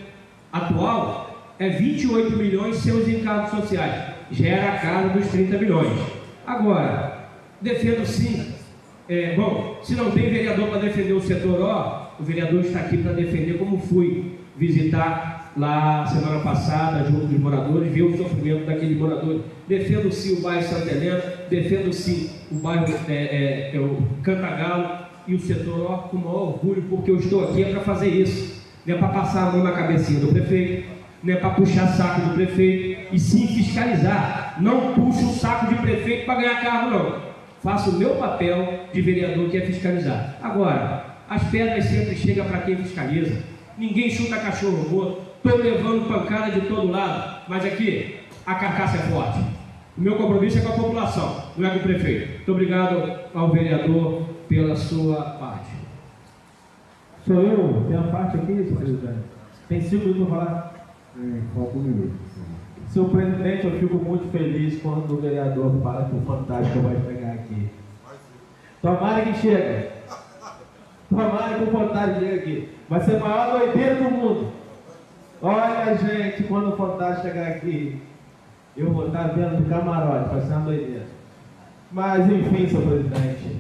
atual é 28 milhões sem os encargos sociais, já era a casa dos 30 milhões. Agora, defendo sim. É, bom, se não tem vereador para defender o setor ó, o vereador está aqui para defender, como fui visitar lá semana passada, junto dos moradores, ver o sofrimento daqueles moradores. Defendo sim o bairro Santa Helena, defendo sim o bairro é, é, é o Cantagalo e o setor ó, com o maior orgulho, porque eu estou aqui é para fazer isso. Não é para passar a mão na cabecinha do prefeito, não é para puxar saco do prefeito, e sim fiscalizar. Não puxo o saco de prefeito para ganhar carro, não. Faço o meu papel de vereador que é fiscalizar. Agora, as pedras sempre chegam para quem fiscaliza. Ninguém chuta cachorro morto. Estou levando pancada de todo lado. Mas aqui, a carcaça é forte. O meu compromisso é com a população, não é com o prefeito. Muito obrigado ao vereador pela sua parte. Sou eu, tenho a parte aqui, senhor presidente. Tem cinco minutos para falar? Tem, falta um minuto. Senhor presidente, eu fico muito feliz quando o vereador fala que o Fantástico vai chegar aqui. Tomara que chegue. Tomara que o Fantástico chegue aqui. Vai ser a maior doideira do mundo. Olha, gente, quando o Fantástico chegar aqui, eu vou estar vendo do camarote, vai ser uma doideira. Mas, enfim, senhor presidente,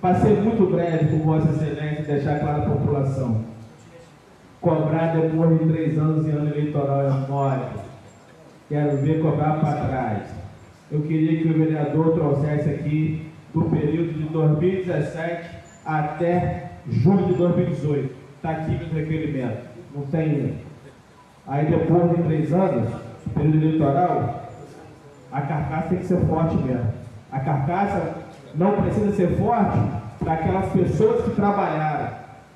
para ser muito breve com Vossa Excelência e deixar claro à população, cobrar depois de três anos em ano eleitoral é mole. Quero ver cobrar para trás. Eu queria que o vereador trouxesse aqui do período de 2017 até julho de 2018. Está aqui no requerimento. Não tem erro. Aí depois de três anos, período eleitoral, a carcaça tem que ser forte mesmo. A carcaça não precisa ser forte para aquelas pessoas que trabalharam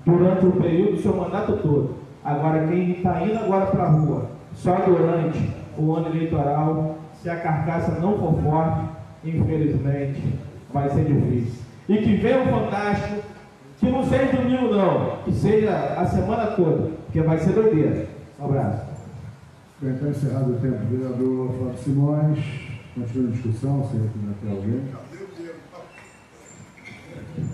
durante o período do seu mandato todo. Agora, quem está indo agora para a rua, só durante o ano eleitoral, se a carcaça não for forte, infelizmente, vai ser difícil. E que venha o Fantástico, que não seja domingo não, que seja a semana toda, porque vai ser doideira. Um abraço. Bem, está encerrado o tempo. Vereador Flávio Simões, continua a discussão, se ainda tem alguém.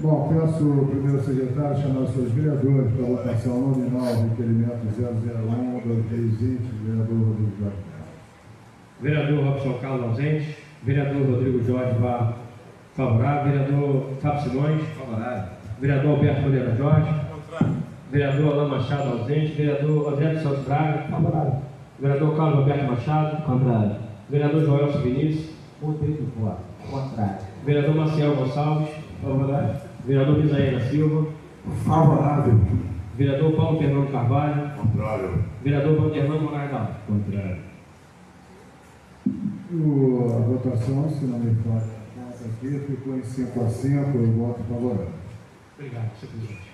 Bom, peço o primeiro secretário chamar os seus vereadores para a votação nominal do requerimento 001 2020, vereador Rodrigo Jorge. Vereador Robson Carlos ausente. Vereador Rodrigo Jorge Vá favorável. Vereador Fábio Simões. Favorável. Vereador Alberto Moreira Jorge. Vereador Alain Machado ausente. Vereador André de Santos Braga. Favorável. Vereador Carlos Alberto Machado. Contrário. Vereador Joelson Vinícius. Rodrigo voto. Contrário. Vereador Maciel Gonçalves. Favorável. Vereador Misael da Silva. Favorável. Vereador Paulo Fernando Carvalho. Contrário. Vereador Vanderlan Monargal. Contrário. A votação, se não me falha ficou em 5 a 5, eu voto favorável. Obrigado, senhor presidente.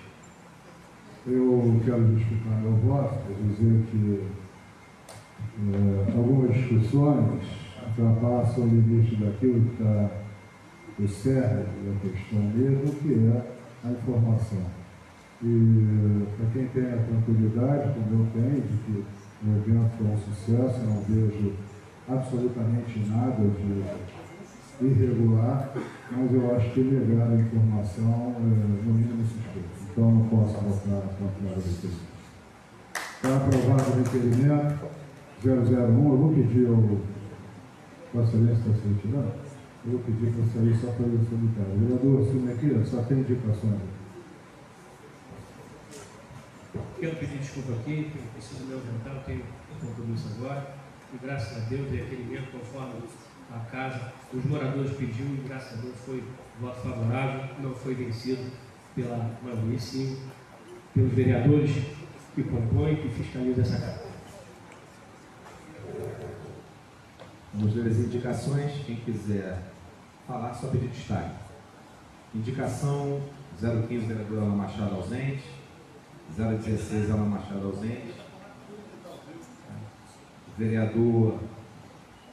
Eu quero justificar meu voto, dizer que eh, algumas discussões ultrapassam o limite daquilo que está o cerne da questão mesmo, que é a informação. E para quem tem a tranquilidade, como eu tenho, de que o evento foi um sucesso, não vejo absolutamente nada de irregular, mas eu acho que negar a informação é no mínimo suspeito. Então não posso votar contrário ao requerimento. Está aprovado o requerimento 001, eu vou pedir ao Vossa Excelência está se retirando? Eu vou pedir para sair só para eu solitar. Vereador Silvio aqui, só tem indicações. Quero pedir desculpa aqui, eu preciso me ausentar, eu tenho um compromisso agora. E graças a Deus, o requerimento, conforme a casa, os moradores pediu e graças a Deus foi voto favorável, não foi vencido pela sim pelos vereadores que compõem, que fiscalizam essa casa. Vamos ver as indicações. Quem quiser falar, só pedir destaque. Indicação 015, vereadora Ana Machado ausente. 016, Ana Machado ausente. Vereador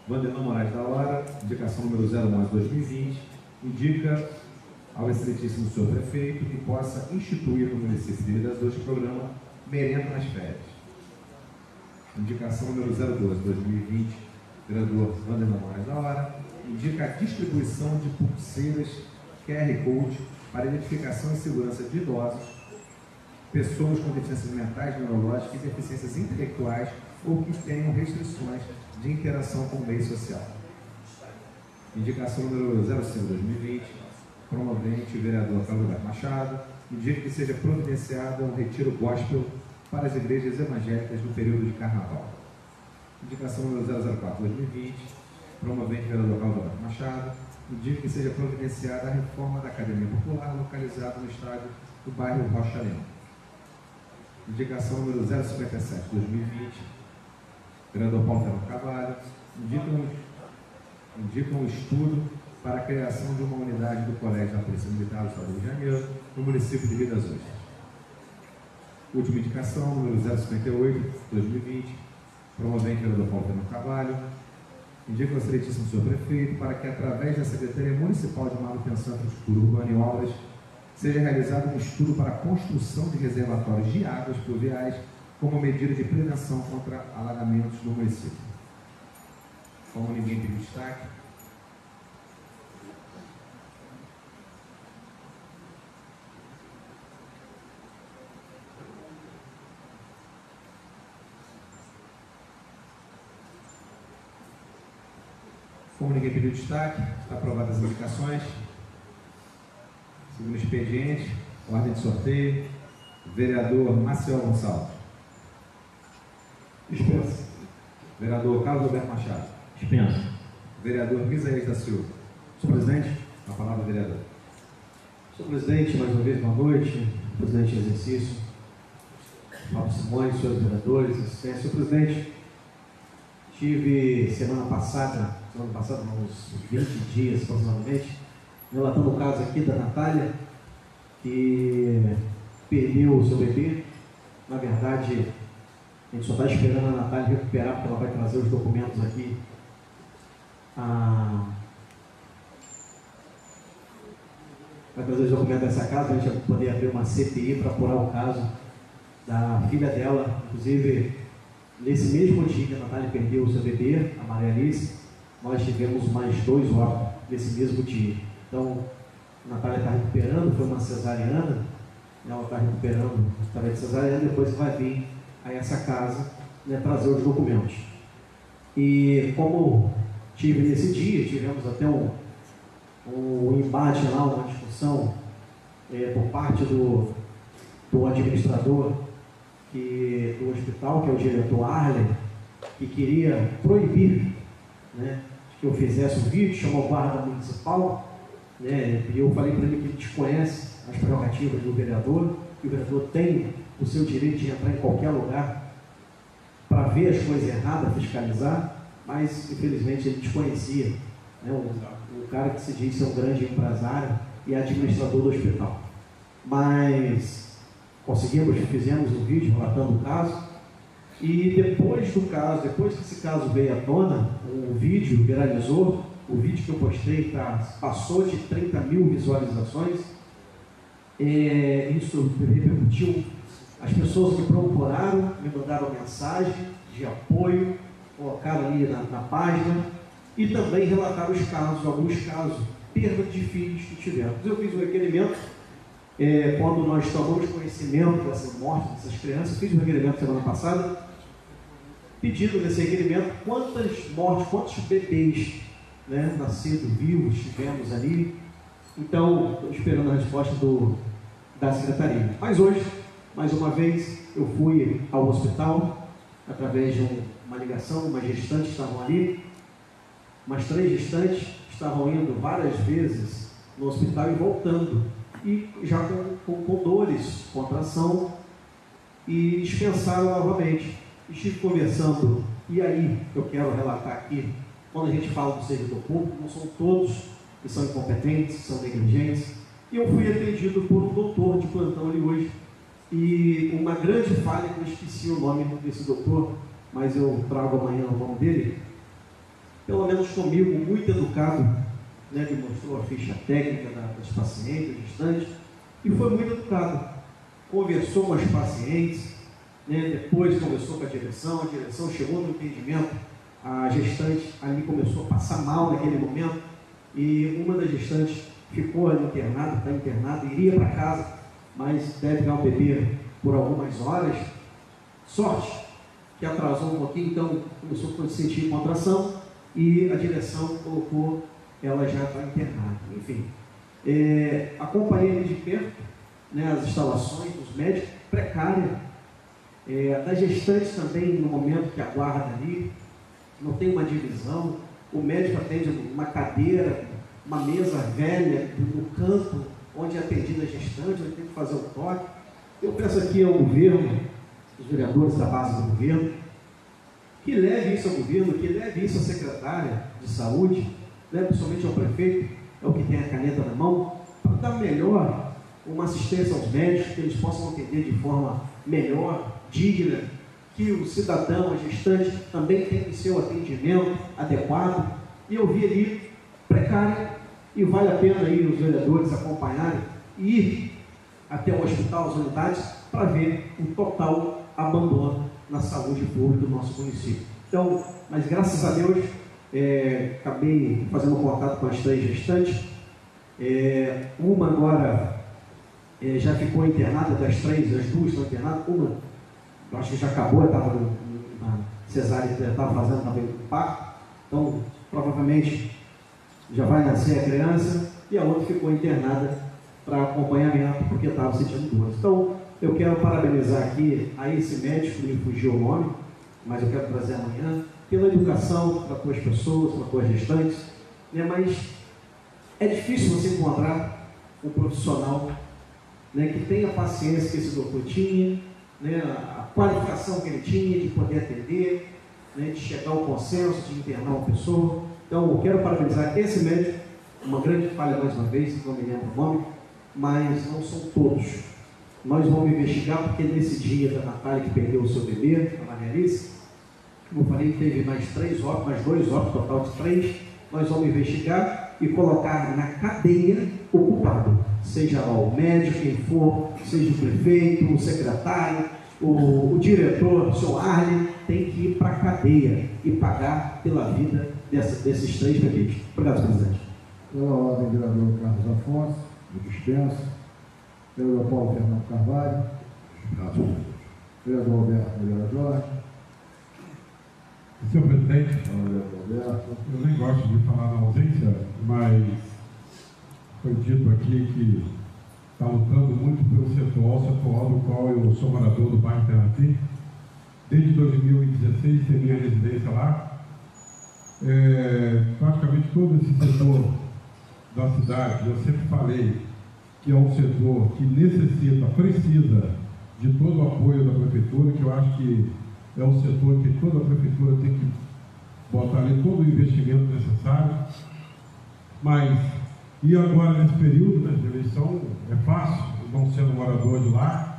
Vanderlan Moraes da Hora, indicação número 01 2020, indica ao excelentíssimo senhor prefeito que possa instituir no município de Rio das Dores o programa Merenda nas Férias. Indicação número 012 2020, vereador Vanderlan Moraes da Hora, indica a distribuição de pulseiras QR Code para identificação e segurança de idosos, pessoas com deficiências mentais, neurológicas e deficiências intelectuais ou que tenham restrições de interação com o meio social. Indicação número 05-2020, promovente vereador Carlos Machado, indica que seja providenciado um retiro gospel para as igrejas evangélicas no período de carnaval. Indicação número 004-2020, promovente vereador Carlos Machado, indica que seja providenciada a reforma da Academia Popular localizada no estádio do bairro Rocha Leão. Indicação número 057-2020, vereador Paulo Carvalho, indica um, indica um estudo para a criação de uma unidade do Colégio da Polícia Militar do Estado do Rio de Janeiro, no município de Rio das Ostras. Última indicação, número 058, 2020, promovente vereador Paulo Fernando Carvalho, indica ao excelentíssimo senhor prefeito para que, através da Secretaria Municipal de Manutenção, Infraestrutura Urbana e Obras, seja realizado um estudo para a construção de reservatórios de águas pluviais como medida de prevenção contra alagamentos no município. Como ninguém tem destaque, Como ninguém pediu destaque, está aprovadas as indicações. Segundo expediente, ordem de sorteio, vereador Maciel Gonçalves. Dispensa. Vereador Carlos Alberto Machado. Dispensa. Vereador Misael da Silva. Senhor presidente. A palavra, vereador. Senhor presidente, mais uma vez, boa noite. Presidente em exercício. Fábio Simões, senhores vereadores, assistência. Senhor presidente, tive semana passada, semana passada, uns 20 dias aproximadamente, relatando o caso aqui da Natália, que perdeu o seu bebê. Na verdade, a gente só está esperando a Natália recuperar, porque ela vai trazer os documentos aqui. Ah, vai trazer os documentos dessa casa, a gente vai poder abrir uma CPI para apurar o caso da filha dela. Inclusive, nesse mesmo dia que a Natália perdeu o seu bebê, a Maria Alice, nós tivemos mais dois óbitos nesse mesmo dia. Então, a Natália está recuperando, foi uma cesariana, ela está recuperando através de cesariana, depois vai vir a essa casa né, trazer os documentos. E como tive nesse dia, tivemos até um, um embate lá, uma discussão é, por parte do, do administrador que, do hospital, que é o diretor Arlen, que queria proibir né, que eu fizesse o vídeo, chamou o guarda municipal, né, e eu falei para ele que ele desconhece as prerrogativas do vereador, que o vereador tem o seu direito de entrar em qualquer lugar para ver as coisas erradas, fiscalizar, mas infelizmente ele desconhecia né, um, um cara que se diz ser um grande empresário e administrador do hospital. Mas conseguimos, fizemos um vídeo relatando o caso, e depois do caso, depois que esse caso veio à tona, o vídeo viralizou, o vídeo que eu postei tá, passou de 30 mil visualizações, é, isso repercutiu. As pessoas me procuraram, me mandaram mensagem de apoio, colocaram ali na, na página e também relataram os casos, alguns casos, perda de filhos que tivemos. Eu fiz um requerimento é, quando nós tomamos conhecimento dessa morte dessas crianças, fiz um requerimento semana passada, pedindo nesse requerimento quantas mortes, quantos bebês né, nascidos vivos tivemos ali. Então, estou esperando a resposta do, da secretaria. Mas hoje, mais uma vez, eu fui ao hospital através de um, uma ligação, uma gestante estavam ali, umas três gestantes estavam indo várias vezes no hospital e voltando, e já com, com, com dores, contração, e dispensaram novamente. Estive conversando, e aí eu quero relatar aqui, quando a gente fala do servidor público, não são todos que são incompetentes, que são negligentes. E eu fui atendido por um doutor de plantão ali hoje. E uma grande falha, que eu esqueci o nome desse doutor, mas eu trago amanhã o nome dele. Pelo menos comigo, muito educado, né, mostrou a ficha técnica das pacientes, gestantes, e foi muito educado. Conversou com as pacientes, né, depois conversou com a direção, a direção chegou no entendimento, a gestante ali começou a passar mal naquele momento, e uma das gestantes ficou ali internada, está internada, iria para casa, mas deve ganhar o bebê por algumas horas. Sorte que atrasou um pouquinho, então começou a sentir contração e a direção colocou ela já está internada. Enfim, é, acompanhei de perto né, as instalações dos médicos, precária, é, das gestantes também, no momento que aguarda ali, não tem uma divisão, o médico atende uma cadeira, uma mesa velha no canto, onde é atendida a gestante, ele tem que fazer o toque. Eu peço aqui ao governo, os vereadores da base do governo, que leve isso ao governo, que leve isso à secretária de saúde, né, principalmente ao prefeito, é o que tem a caneta na mão, para dar melhor uma assistência aos médicos, que eles possam atender de forma melhor, digna, que o cidadão, a gestante, também tenha seu atendimento adequado. E eu vi ali precária, e vale a pena aí os vereadores acompanharem e ir até o hospital, as unidades, para ver o total abandono na saúde pública do nosso município. Então, mas graças a Deus, é, acabei fazendo contato com as três gestantes. É, uma agora é, já ficou internada, das três, as duas estão internadas. Uma, eu acho que já acabou, estava na cesárea, estava fazendo também o parto. Então, provavelmente já vai nascer a criança. E a outra ficou internada para acompanhamento, porque estava sentindo dor. Então, eu quero parabenizar aqui a esse médico, me fugiu o nome, mas eu quero trazer amanhã, pela educação para com as pessoas, para com as gestantes, né? mas é difícil você encontrar um profissional né, que tenha a paciência que esse doutor tinha, né, a qualificação que ele tinha de poder atender, né, de chegar ao consenso, de internar uma pessoa. Então, eu quero parabenizar esse médico, uma grande falha mais uma vez, não me lembro o nome, mas não são todos. Nós vamos investigar, porque nesse dia da Natália que perdeu o seu bebê, a Maria Alice, como eu falei, teve mais três óbitos, mais dois óbitos, total de três. Nós vamos investigar e colocar na cadeia o culpado, seja lá o médico, quem for, seja o prefeito, o secretário, o, o diretor, o senhor Arlen, tem que ir para a cadeia e pagar pela vida dessa, desses três bebês. Obrigado, presidente. Pela ordem, vereador Carlos Afonso, de dispensa. Vereador Paulo Fernando Carvalho. Vereador Alberto Moreira Jorge. Senhor presidente, eu nem gosto de falar na ausência, mas foi dito aqui que está lutando muito pelo setor, setor do qual eu sou morador do bairro Terrapi. Desde 2016 tem minha residência lá. É, praticamente todo esse setor da cidade, eu sempre falei que é um setor que necessita, precisa de todo o apoio da prefeitura, que eu acho que é um setor que toda a prefeitura tem que botar ali todo o investimento necessário. Mas, e agora nesse período né, de eleição, é fácil, não sendo morador de lá,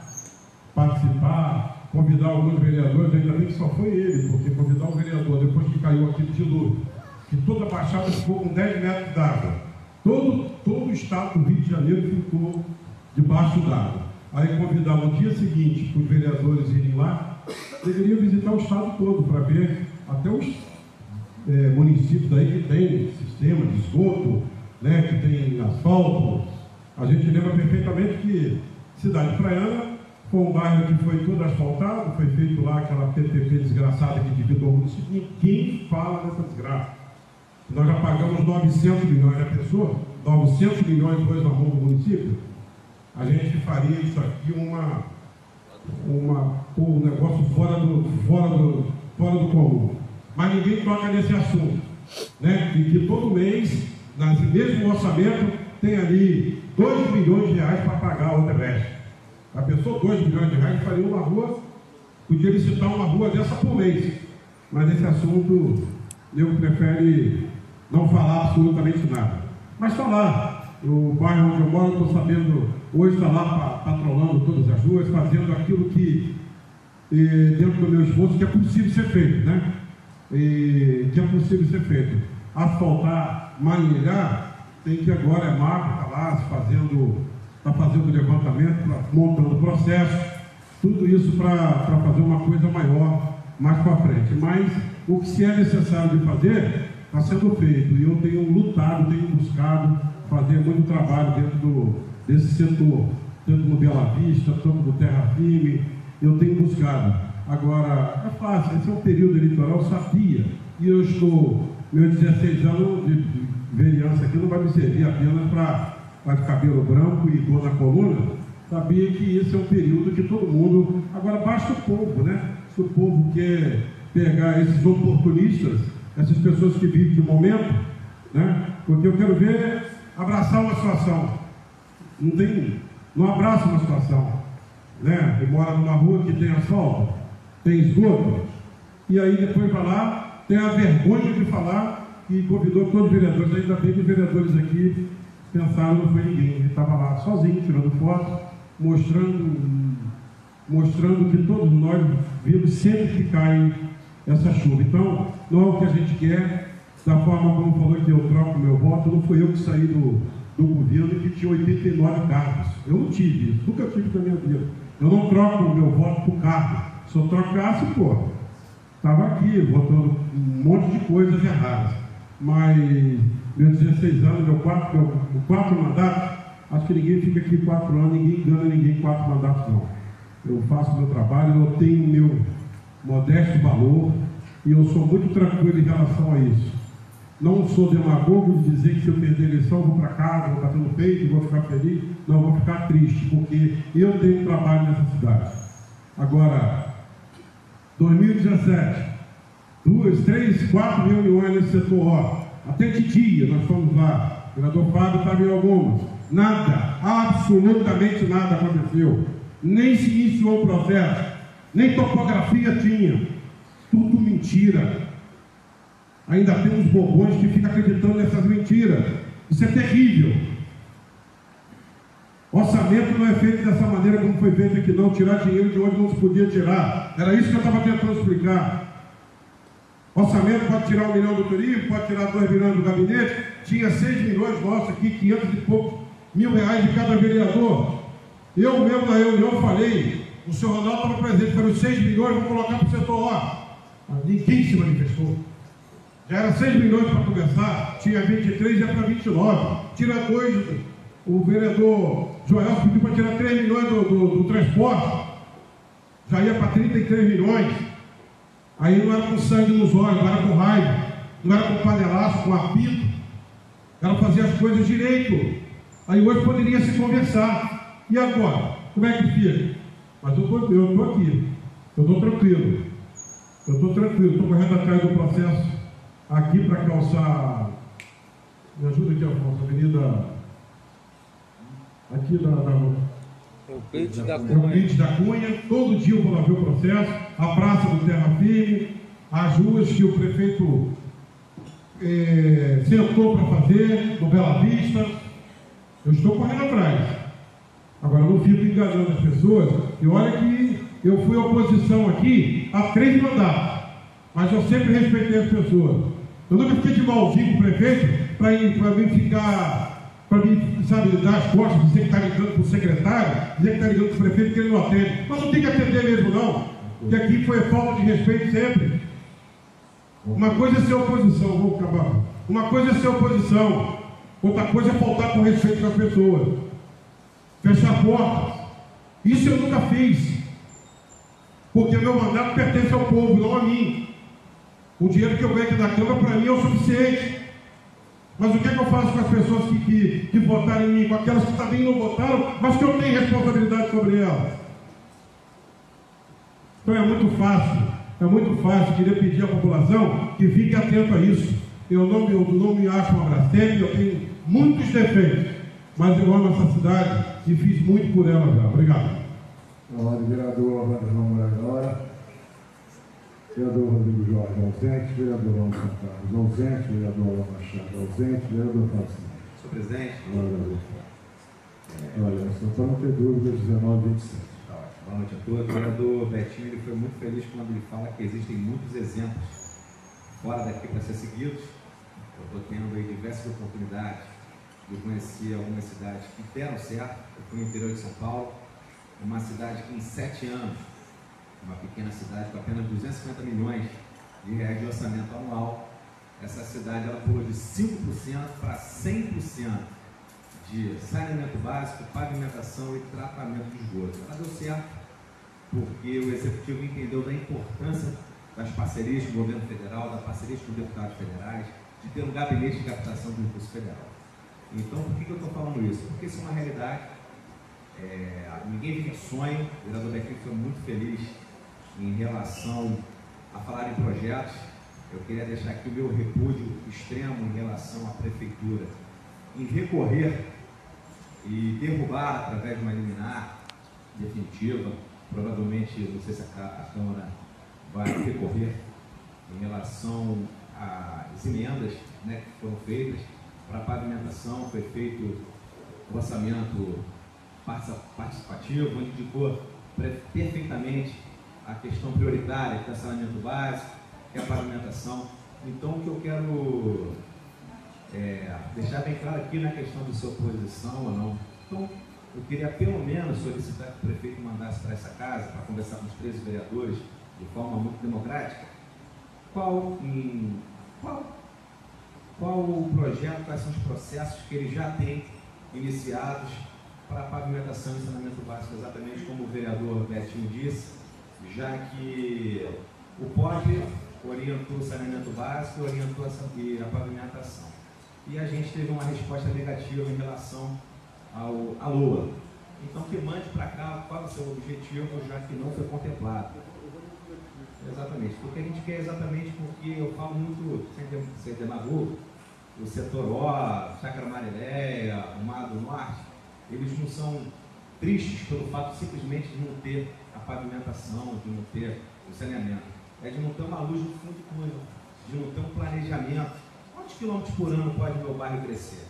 participar, convidar alguns vereadores, ainda bem que só foi ele, porque convidar um vereador depois que caiu aqui de dilúvio, que toda a baixada ficou com 10 metros d'água. Todo, todo o estado do Rio de Janeiro ficou debaixo d'água. Aí convidar no dia seguinte para os vereadores irem lá, deveria visitar o estado todo para ver até os é, municípios aí que tem sistema de esgoto, né, que tem asfalto. A gente lembra perfeitamente que Cidade Praiana foi um bairro que foi todo asfaltado, foi feito lá aquela PPP desgraçada que dividiu o município. Ninguém fala dessa desgraça. Nós já pagamos 900 milhões da pessoa, 900 milhões depois na mão do município. A gente faria isso aqui uma uma, um negócio fora do, fora, do, fora do comum. Mas ninguém toca nesse assunto. Né? E que todo mês, nesse mesmo orçamento, tem ali 2 milhões de reais para pagar a Odebrecht. A pessoa, 2 milhões de reais, faria uma rua, podia licitar uma rua dessa por mês. Mas esse assunto nego prefere não falar absolutamente nada. Mas está lá. O bairro onde eu moro, estou sabendo, hoje está lá patrolando todas as ruas, fazendo aquilo que, eh, dentro do meu esforço, que é possível ser feito, né? E, que é possível ser feito. Asfaltar, manilhar, tem que agora é Marco, está lá fazendo, está fazendo levantamento, montando processo, tudo isso para fazer uma coisa maior mais para frente. Mas o que se é necessário de fazer está sendo feito. E eu tenho lutado, tenho buscado fazer muito trabalho dentro do, desse setor, tanto no Bela Vista, tanto no Terra Firme, eu tenho buscado. Agora, é fácil, esse é um período eleitoral, sabia. E eu estou, meus 16 anos de, vereança aqui não vai me servir apenas para cabelo branco e dor na coluna. Sabia que esse é um período que todo mundo. Agora basta o povo, né? Se o povo quer pegar esses oportunistas, essas pessoas que vivem de momento, né? Porque eu quero ver abraçar uma situação. Não tem, não abraça uma situação. Né? E mora numa rua que tem asfalto, tem esgoto, e aí depois vai lá, tem a vergonha de falar que convidou todos os vereadores, ainda bem que os vereadores aqui pensaram não foi ninguém, ele estava lá sozinho, tirando foto, mostrando, mostrando que todos nós vimos sempre que cai essa chuva. Então, não é o que a gente quer, da forma como falou que eu troco meu voto, não fui eu que saí do, do governo que tinha 89 cargos. Eu não tive isso, nunca tive na minha vida. Eu não troco o meu voto por cargo. Se eu trocasse, pô, estava aqui votando um monte de coisas erradas. Mas meus 16 anos, meu quatro, meu, quatro mandatos, acho que ninguém fica aqui quatro anos, ninguém engana ninguém quatro mandatos não. Eu faço meu trabalho, eu tenho meu modesto valor e eu sou muito tranquilo em relação a isso. Não sou demagogo de dizer que se eu perder a eleição, vou para casa, vou bater no peito, vou ficar feliz. Não, vou ficar triste, porque eu tenho trabalho nessa cidade. Agora, 2017, duas, três, quatro reuniões nesse setor, ó, até de dia nós fomos lá. O vereador Fábio estava em algumas. Nada, absolutamente nada aconteceu. Nem se iniciou o processo, nem topografia tinha. Tudo mentira. Ainda temos bobões que ficam acreditando nessas mentiras. Isso é terrível. Orçamento não é feito dessa maneira como foi feito aqui, não. Tirar dinheiro de onde não se podia tirar. Era isso que eu estava tentando explicar. Orçamento pode tirar um milhão do turismo, pode tirar dois milhões do gabinete. Tinha seis milhões nossos aqui, quinhentos e poucos mil reais de cada vereador. Eu mesmo na reunião falei, o senhor Ronaldo estava presente, falei, os seis milhões vou colocar para o setor A. Ninguém se manifestou. Já era 6 milhões para começar, tinha 23 e ia para 29. Tira dois, o vereador Joel pediu para tirar 3 milhões do, do, do transporte, já ia para 33 milhões. Aí não era com sangue nos olhos, não era com raiva, não era com panelaço, com apito. Ela fazia as coisas direito. Aí hoje poderia se conversar. E agora? Como é que fica? Mas eu estou aqui. Eu estou tranquilo. Eu estou tranquilo, estou correndo atrás do processo aqui para calçar. Me ajuda aqui, Afonso, Avenida. Aqui da. da Euclides da, Cunha. Euclides da Cunha. Todo dia eu vou lá ver o processo. A Praça do Terra Firme. As ruas que o prefeito é, sentou para fazer, no Bela Vista. Eu estou correndo atrás. Agora, eu não fico enganando as pessoas. E olha que eu fui oposição aqui há três mandatos. Mas eu sempre respeitei as pessoas. Eu nunca fiquei de malzinho com o prefeito para mim ficar, para mim, sabe, dar as costas, dizer que está ligando para o secretário, dizer que está ligando para o prefeito que ele não atende. Mas não tem que atender mesmo, não. Porque aqui foi falta de respeito sempre. Uma coisa é ser oposição, vou acabar. Uma coisa é ser oposição, outra coisa é faltar com respeito com as pessoas. Fechar portas. Isso eu nunca fiz. Porque meu mandato pertence ao povo, não a mim. O dinheiro que eu ganho aqui da Câmara, para mim, é o suficiente. Mas o que, é que eu faço com as pessoas que, que, que votaram em mim, com aquelas que também não votaram, mas que eu tenho responsabilidade sobre elas? Então é muito fácil, é muito fácil querer pedir à população que fique atento a isso. Eu não, eu não me acho uma Brastemp, eu tenho muitos defeitos, mas eu amo essa cidade e fiz muito por ela já. Obrigado. Na hora, vereador, agora. Vereador Rodrigo Jorge, ausente. Vereador Alves Carlos, ausente. Vereador Alain Machado, ausente. Vereador Facinho. Senhor presidente, Olha, só para não ter dúvida, 19 e 27. Tá ótimo. Boa noite a todos. O vereador Betinho ele foi muito feliz quando ele fala que existem muitos exemplos fora daqui para ser seguidos. Eu estou tendo aí diversas oportunidades de conhecer algumas cidades que deram certo. Eu fui no interior de São Paulo, uma cidade que em sete anos, uma pequena cidade com apenas 250 milhões de reais de orçamento anual, essa cidade ela pulou de 5% para 100% de saneamento básico, pavimentação e tratamento de esgoto. Ela deu certo porque o Executivo entendeu da importância das parcerias com o governo federal, das parcerias com deputados federais, de ter um gabinete de captação do recurso federal. Então, por que, que eu estou falando isso? Porque isso é uma realidade. É, ninguém vive de sonho. O vereador Bequim foi muito feliz em relação a falar em projetos. Eu queria deixar aqui o meu repúdio extremo em relação à prefeitura em recorrer e derrubar através de uma liminar definitiva. Provavelmente, não sei se a, Câmara vai recorrer em relação às emendas né, que foram feitas para pavimentação, foi feito orçamento participativo, onde indicou perfeitamente a questão prioritária, que é saneamento básico, que é a pavimentação. Então, o que eu quero é, deixar bem claro aqui na questão de sua posição ou não. Então, eu queria pelo menos solicitar que o prefeito mandasse para essa casa, para conversar com os 13 vereadores, de forma muito democrática, qual, em, qual, qual o projeto, quais são os processos que ele já tem iniciados para a pavimentação e saneamento básico, exatamente como o vereador Betinho disse, já que o POP orientou o saneamento básico, orientou a pavimentação e a gente teve uma resposta negativa em relação ao, à Lua. Então que mande para cá qual é o seu objetivo, já que não foi contemplado. Exatamente, porque a gente quer exatamente porque eu falo muito, sem, sem demagogo, o setor O, Chácara Mariléia, o Mar do Norte, eles não são tristes pelo fato simplesmente de não ter a pavimentação, de não ter o saneamento. É de não ter uma luz no fundo do túnel, de não ter um planejamento quantos quilômetros por ano pode meu bairro crescer?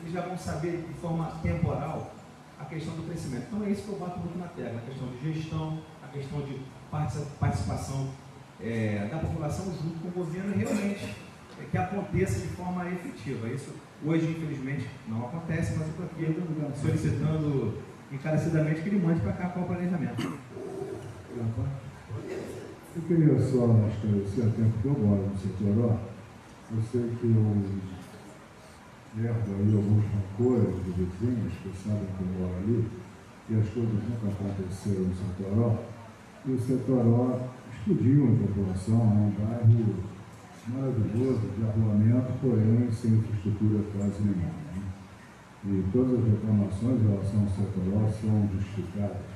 Eles já vão saber de forma temporal a questão do crescimento. Então é isso que eu bato muito na tecla, a questão de gestão, a questão de participação é, da população junto com o governo realmente é, que aconteça de forma efetiva. Isso hoje, infelizmente, não acontece, mas eu estou aqui solicitando encarecidamente que ele mande para cá qual o planejamento. Eu queria só esclarecer, até porque eu moro no setor ó, eu sei que eu herdo aí alguns rancores de vizinhos que sabem que eu moro ali, e as coisas nunca aconteceram no Santoró. E o Santoró explodiu em população, é um bairro maravilhoso de arruamento, porém sem infraestrutura quase nenhuma. Né? E todas as reclamações em relação ao Santoró são justificadas.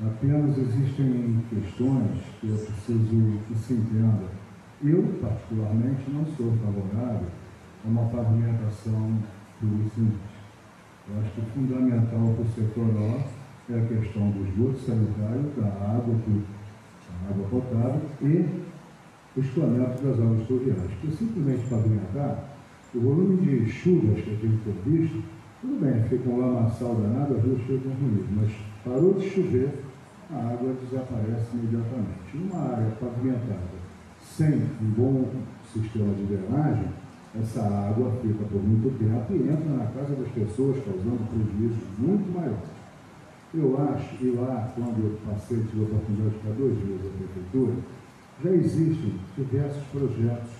Apenas existem questões que eu preciso que se entenda eu, particularmente, não sou favorável a uma pavimentação pura simples. Eu acho que fundamental para o setor ó é a questão do esgoto sanitário, da água, da água potável e o escoamento das águas fluviais. Porque simplesmente pavimentar, o volume de chuvas que a gente tem visto, tudo bem, fica um lamaçal danado, as ruas ficam ruins, mas parou de chover, a água desaparece imediatamente. Numa área pavimentada, sem um bom sistema de drenagem, essa água fica por muito tempo e entra na casa das pessoas, causando prejuízos muito maiores. Eu acho, e lá, quando eu passei, tive a oportunidade de ficar dois dias na prefeitura, já existem diversos projetos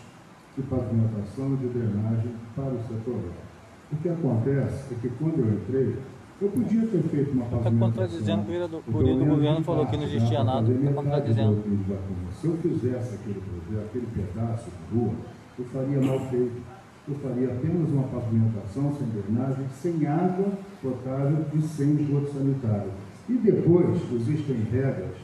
de pavimentação e de drenagem para o setor. O que acontece é que quando eu entrei, eu podia ter feito uma Está contradizendo o vereador. O líder do governo falou que não existia nada. Está contradizendo. Se eu fizesse aquele projeto, aquele pedaço de rua, eu faria mal feito. Eu faria apenas uma pavimentação sem drenagem, sem água potável e sem esgoto sanitário. E depois existem regras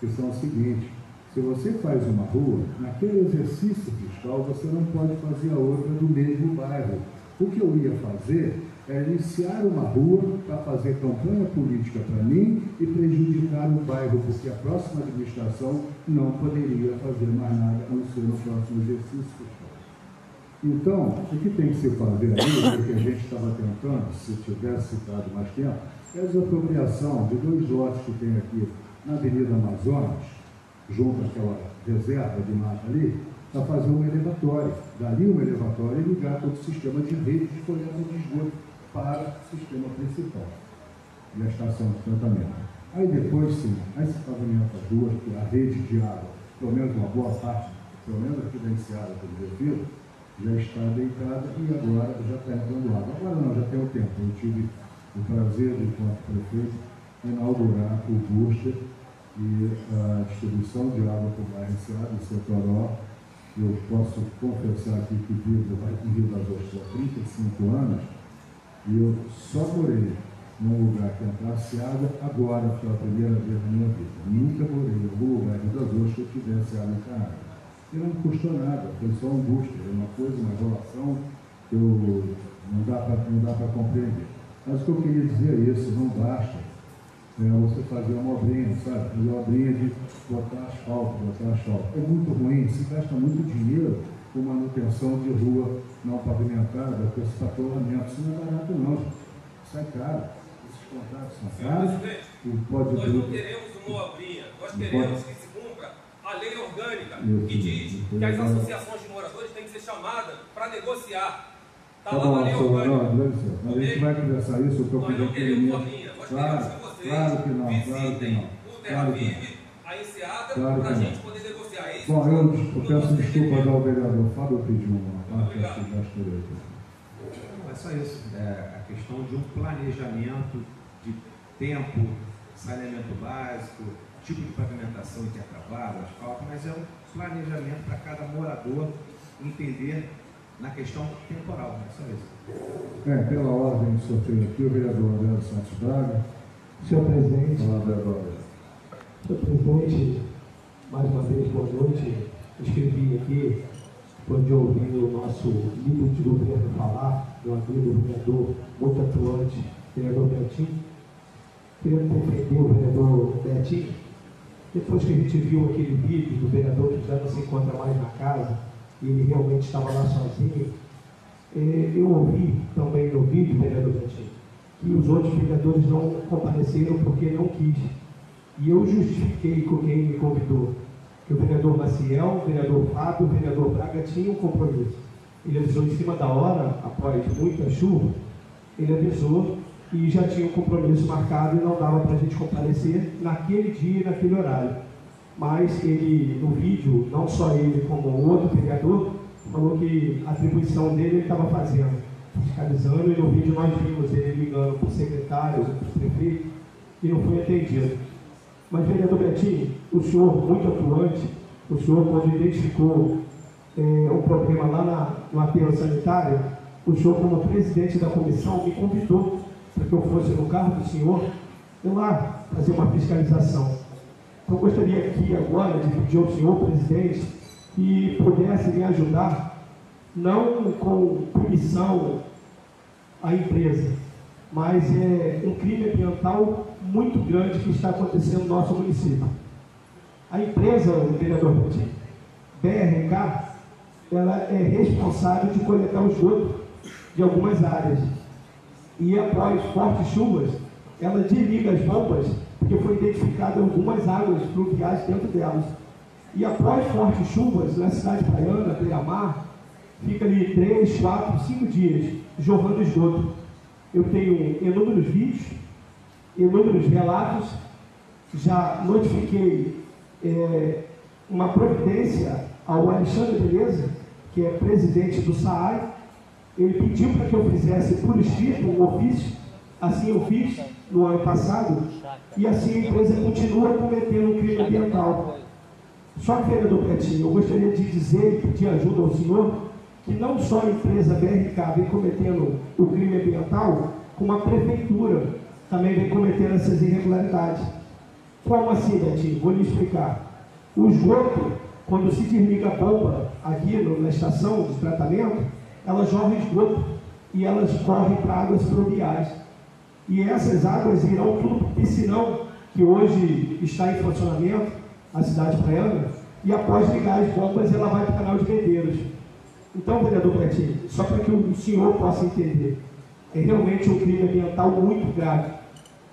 que são as seguintes. Se você faz uma rua, naquele exercício fiscal você não pode fazer a outra do mesmo bairro O que eu ia fazer é iniciar uma rua para fazer campanha política para mim e prejudicar o bairro, porque a próxima administração não poderia fazer mais nada a não ser no próximo exercício fiscal. Então, o que tem que se fazer ali, o que a gente estava tentando, se tivesse citado mais tempo, é a desapropriação de dois lotes que tem aqui na Avenida Amazonas, junto àquela reserva de mata ali, para fazer um elevatório. Dali um elevatório e ligar todo o sistema de rede de coleta de esgoto para o sistema principal e a estação de tratamento. Aí depois, sim, aí se pavimenta as ruas, a rede de água, pelo menos uma boa parte, pelo menos aqui da enseada pelo Defilo, já está deitada e agora já está entrando água. Agora não, já tem o tempo. Eu tive o prazer, de, enquanto prefeito, inaugurar o booster e a distribuição de água para o bairro Enseada, em Setoró. Eu posso confessar aqui que vivo em Rio das Ostras há 35 anos e eu só morei num lugar que entrasse água agora pela primeira vez na minha vida. Nunca morei em algum lugar em das Ostras que tivesse água encanada. E não me custou nada, foi só um booster, é uma coisa, uma relação que eu, não dá para compreender. Mas o que eu queria dizer é isso, não basta é, você fazer uma obrinha, sabe? Fazer uma obrinha de botar asfalto, botar asfalto. É muito ruim, se gasta muito dinheiro com manutenção de rua não pavimentada, com esse patrulhamento. Isso não é barato não, Isso é caro. Esses contratos são caros. Pode nós não queremos uma obrinha, nós queremos que se cumpra a lei orgânica, que diz que as associações de moradores têm que ser chamadas para negociar. Está lá na lei orgânica. A gente vai conversar isso, eu estou pedindo que ele Claro, claro que não, claro que não. Claro que não. A enseada claro para a gente poder negociar isso. Bom, eu, eu peço desculpas ao vereador Fábio, eu pedi uma parte aqui da história. Não é só isso, é a questão de um planejamento de tempo, saneamento básico, tipo de pavimentação intercavada, asfalto, mas é um planejamento para cada morador entender na questão temporal, é só isso. É, pela ordem do sorteio aqui, o vereador André Santos Braga. Senhor presidente. Olá, vereador. Presidente, mais uma vez, boa noite. Escrevi aqui, depois de ouvir o nosso líder de governo falar, meu amigo vereador muito atuante, vereador Betinho. Queria defender o vereador Betinho. Depois que a gente viu aquele vídeo do vereador que já não se encontra mais na casa, e ele realmente estava lá sozinho, é, eu ouvi também no vídeo, vereador Betinho, que os outros vereadores não compareceram porque não quis. E eu justifiquei com quem me convidou. Que o vereador Maciel, o vereador Fábio, o vereador Braga tinham um compromisso. Ele avisou em cima da hora, após muita chuva, ele avisou e já tinha um compromisso marcado e não dava para a gente comparecer naquele dia e naquele horário. Mas ele, no vídeo, não só ele como o outro vereador, falou que a atribuição dele ele estava fazendo, fiscalizando, e no vídeo nós vimos ele ligando para o secretário, para o prefeito, e não foi atendido. Mas, vereador Betinho, o senhor, muito atuante, o senhor, quando identificou é, problema lá na, no aterro sanitário, o senhor, como presidente da comissão, me convidou para que eu fosse no carro do senhor ir lá fazer uma fiscalização. Então, gostaria aqui agora de pedir ao senhor presidente que pudesse me ajudar, não com punição à empresa, mas é um crime ambiental muito grande que está acontecendo no nosso município. A empresa, o vereador Petit, BRK, ela é responsável de coletar o esgoto de algumas áreas. E após fortes chuvas, ela desliga as bombas, porque foi identificado algumas águas fluviais dentro delas. E após fortes chuvas, na cidade praiana, Beira-Mar, fica ali três, quatro, cinco dias jorrando esgoto. Eu tenho inúmeros vídeos, inúmeros relatos, já notifiquei é, uma providência ao Alexandre Beleza, que é presidente do SAAI, ele pediu para que eu fizesse por escrito um ofício, assim eu fiz no ano passado, e assim a empresa continua cometendo um crime ambiental. Só que, vereador Pretinho, eu gostaria de dizer e pedir ajuda ao senhor que não só a empresa BRK vem cometendo o crime ambiental, como a prefeitura também vem cometendo essas irregularidades. Como assim, Betinho? Vou lhe explicar. O esgoto, quando se desliga a bomba aqui na estação de tratamento, ela jorra esgoto. e elas correm para águas pluviais. E essas águas irão tudo para o piscinão, que hoje está em funcionamento, a cidade praiana, e após ligar as bombas ela vai para o canal de Medeiros. Então, vereador Pretinho, só para que o senhor possa entender, é realmente um crime ambiental muito grave.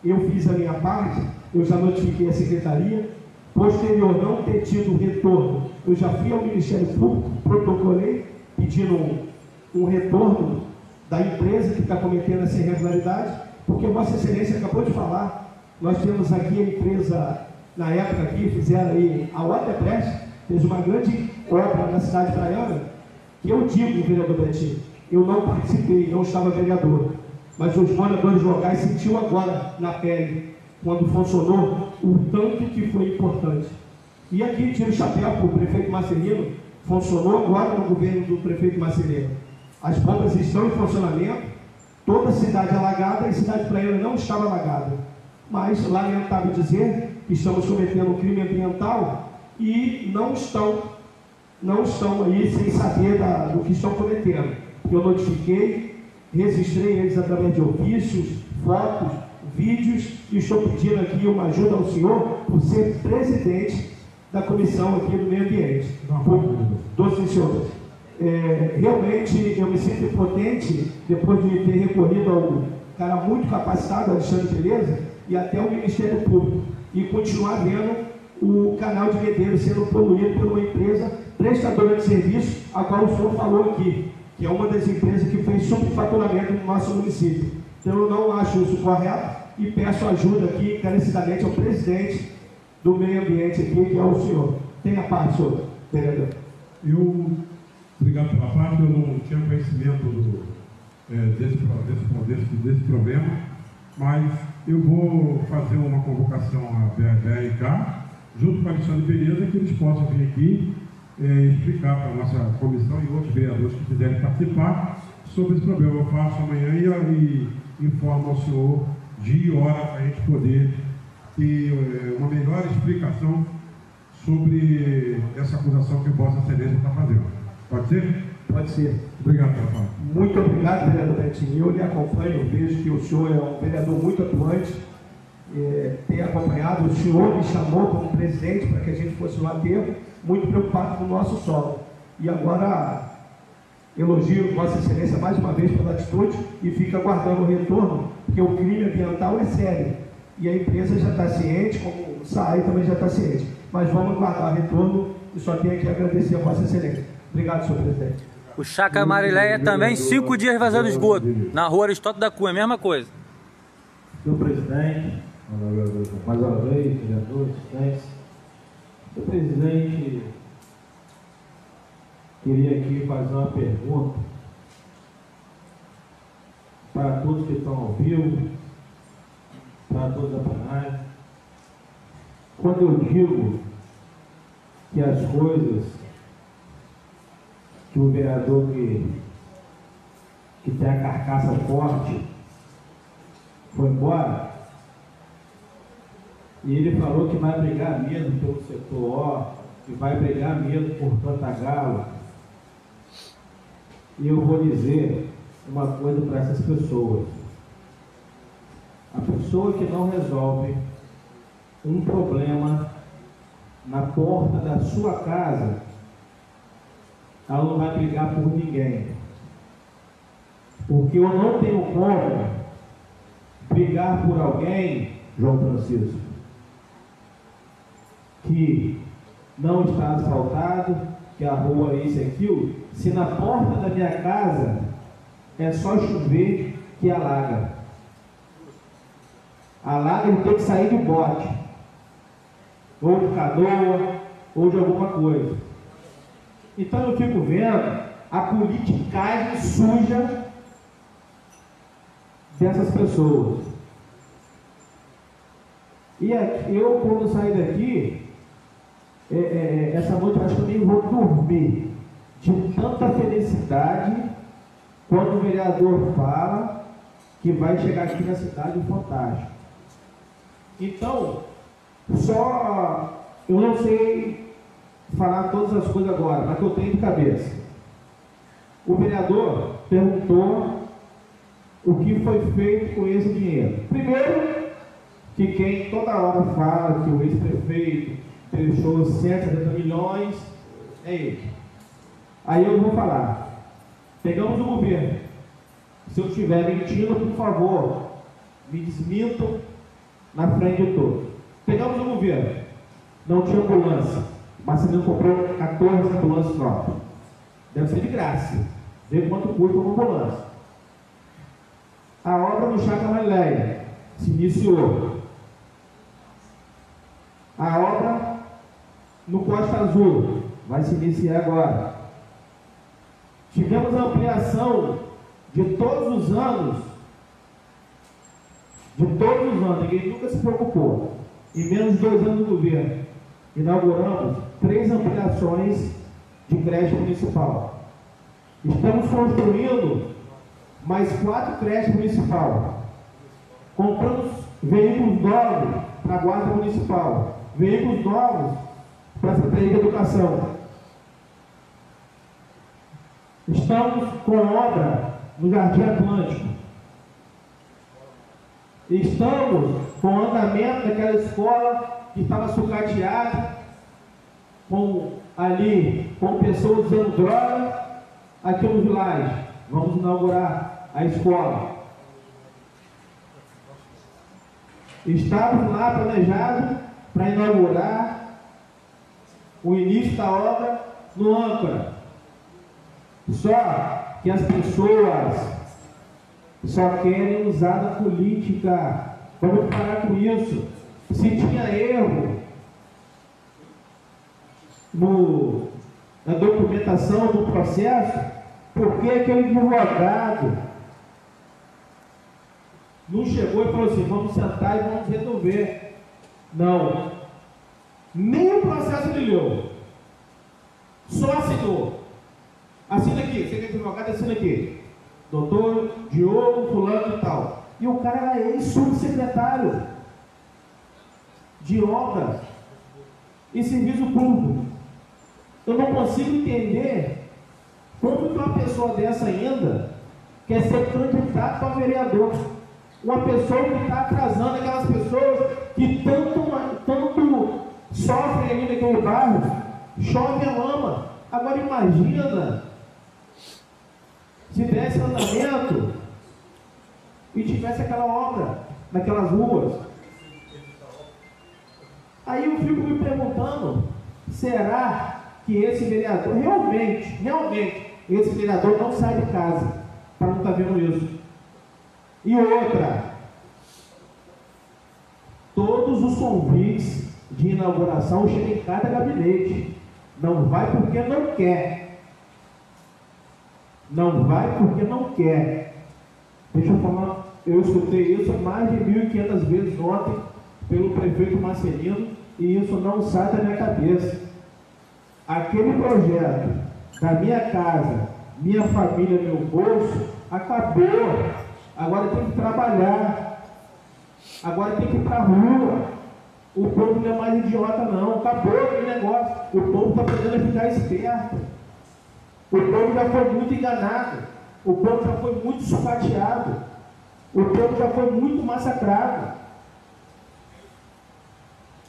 Eu fiz a minha parte, eu já notifiquei a secretaria, posterior não ter tido retorno, eu já fui ao Ministério Público, protocolei, pedindo um, um retorno da empresa que está cometendo essa irregularidade, porque Vossa Excelência acabou de falar, nós temos aqui a empresa, na época aqui, fizeram aí, a Odebrecht, fez uma grande obra na cidade praiana, que eu digo, vereador Betinho, eu não participei, não estava vereador, mas os moradores locais sentiu agora na pele, quando funcionou, o tanto que foi importante. E aqui tira o chapéu para o prefeito Marcelino, funcionou agora no governo do prefeito Marcelino. As bombas estão em funcionamento, toda a cidade alagada e a cidade praiana não estava alagada. Mas, lamentável dizer, que estamos cometendo um crime ambiental e não estão, não estão aí sem saber da, do que estão cometendo. Eu notifiquei, registrei eles através de ofícios, fotos, vídeos e estou pedindo aqui uma ajuda ao senhor por ser presidente da comissão aqui do meio ambiente. Doce senhores, é, realmente eu me sinto impotente depois de ter recorrido ao cara muito capacitado, Alexandre Beleza, e até o Ministério Público, e continuar vendo o canal de Medeiros sendo poluído por uma empresa prestadora de serviço, a qual o senhor falou aqui, que é uma das empresas que fez superfaturamento no nosso município. Então eu não acho isso correto e peço ajuda aqui encarecidamente ao presidente do meio ambiente aqui, que é o senhor. Tenha paz, senhor vereador. Eu, obrigado pela parte, eu não tinha conhecimento do, é, desse, desse, desse, desse problema, mas eu vou fazer uma convocação à BRK, junto com a Alexandre Beleza, que eles possam vir aqui é, explicar para a nossa comissão e outros vereadores que quiserem participar sobre esse problema. Eu faço amanhã e, e informo ao senhor dia e hora para a gente poder ter é, uma melhor explicação sobre essa acusação que Vossa Excelência está fazendo. Pode ser? Pode ser. Obrigado fala. Muito obrigado, vereador Betinho. Eu lhe acompanho, vejo que o senhor é um vereador muito atuante. É, tem acompanhado, o senhor me chamou como presidente para que a gente fosse no aterro, muito preocupado com o nosso solo. E agora elogio Vossa Excelência mais uma vez pela atitude e fica aguardando o retorno, porque o crime ambiental é sério. E a empresa já está ciente, como o SAI também já está ciente. Mas vamos aguardar o retorno e só tenho que agradecer a Vossa Excelência. Obrigado, senhor presidente. O Chácara Marileia também, cinco dias vazando esgoto. Na rua Aristóteles da Cunha, mesma coisa. Senhor presidente, mais uma vez, vereador, assistentes. Senhor presidente, queria aqui fazer uma pergunta para todos que estão ao vivo, para todos a plenária. Quando eu digo que as coisas que o vereador que, que tem a carcaça forte foi embora, e ele falou que vai brigar mesmo pelo setor O, que vai brigar mesmo por Cantagalo. E eu vou dizer uma coisa para essas pessoas. A pessoa que não resolve um problema na porta da sua casa, ela não vai brigar por ninguém. Porque eu não tenho como brigar por alguém, João Francisco, que não está asfaltado, que a rua é isso e aquilo, se na porta da minha casa é só chover que alaga. Alaga e tem que sair do bote, ou de canoa, ou de alguma coisa. Então eu fico vendo a politicagem suja dessas pessoas. E eu, quando sair daqui, é, é, essa noite eu acho que eu nem vou dormir de tanta felicidade quando o vereador fala que vai chegar aqui na cidade fantástico. Então, só eu não sei falar todas as coisas agora, mas que eu tenho de cabeça. O vereador perguntou o que foi feito com esse dinheiro. Primeiro, que quem toda hora fala que o ex-prefeito deixou 170 milhões é ele. Aí eu vou falar. Pegamos o governo. Se eu estiver mentindo, por favor, me desmintam na frente de todos. Pegamos o governo. Não tinha ambulância. Marcelino comprou 14 ambulâncias novas. Deve ser de graça. Vê quanto custa uma ambulância. A obra Chácara Marileia se iniciou. A obra no Costa Azul vai se iniciar agora. Tivemos a ampliação de todos os anos, de todos os anos, ninguém nunca se preocupou. Em menos de dois anos do governo, inauguramos três ampliações de creche municipal. Estamos construindo mais quatro creches municipal. Compramos veículos novos para a Guarda Municipal, veículos novos para de Educação. Estamos com obra no Jardim Atlântico. Estamos com o andamento daquela escola que estava sucateada, com ali, com pessoas usando droga, aqui no Village. Vamos inaugurar a escola. Estávamos lá planejados para inaugurar o início da obra no âncora. Só que as pessoas só querem usar a política. Vamos parar com isso. Se tinha erro no, na documentação do processo, por que aquele advogado não chegou e falou assim, vamos sentar e vamos resolver? Não. Nem o processo ele leu. Só assinou. Assina aqui, você que é advogado, assina aqui. Doutor Diogo, fulano e tal. E o cara era ex-subsecretário de obras e serviço público. Eu não consigo entender como que uma pessoa dessa ainda quer ser candidato para vereador. Uma pessoa que está atrasando aquelas pessoas que tanto, sofrem ali naquele bairro, chove a lama. Agora imagina se desse andamento e tivesse aquela obra naquelas ruas. Aí eu fico me perguntando, será que esse vereador realmente, realmente, esse vereador não sai de casa para não estar tá vendo isso? E outra, todos os convites de inauguração chegam em cada gabinete. Não vai porque não quer. Não vai porque não quer. Deixa eu falar, eu escutei isso mais de 1.500 vezes ontem pelo prefeito Marcelino e isso não sai da minha cabeça. Aquele projeto da minha casa, minha família, meu bolso, acabou. Agora tem que trabalhar. Agora tem que ir para a rua. O povo não é mais idiota, não. Acabou aquele negócio. O povo está podendo ficar esperto. O povo já foi muito enganado. O povo já foi muito sucateado. O povo já foi muito massacrado.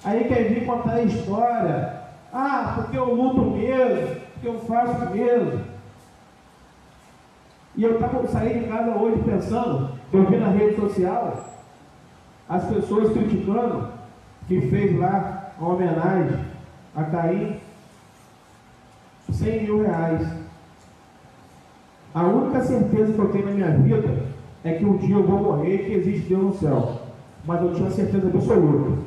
Aí quer vir contar a história ah, porque eu luto mesmo, porque eu faço mesmo. E eu estava saindo de casa hoje pensando, eu vi na rede social as pessoas criticando que fez lá uma homenagem a Caim 100 mil reais. A única certeza que eu tenho na minha vida é que um dia eu vou morrer e que existe Deus no céu. Mas eu tinha certeza absoluta.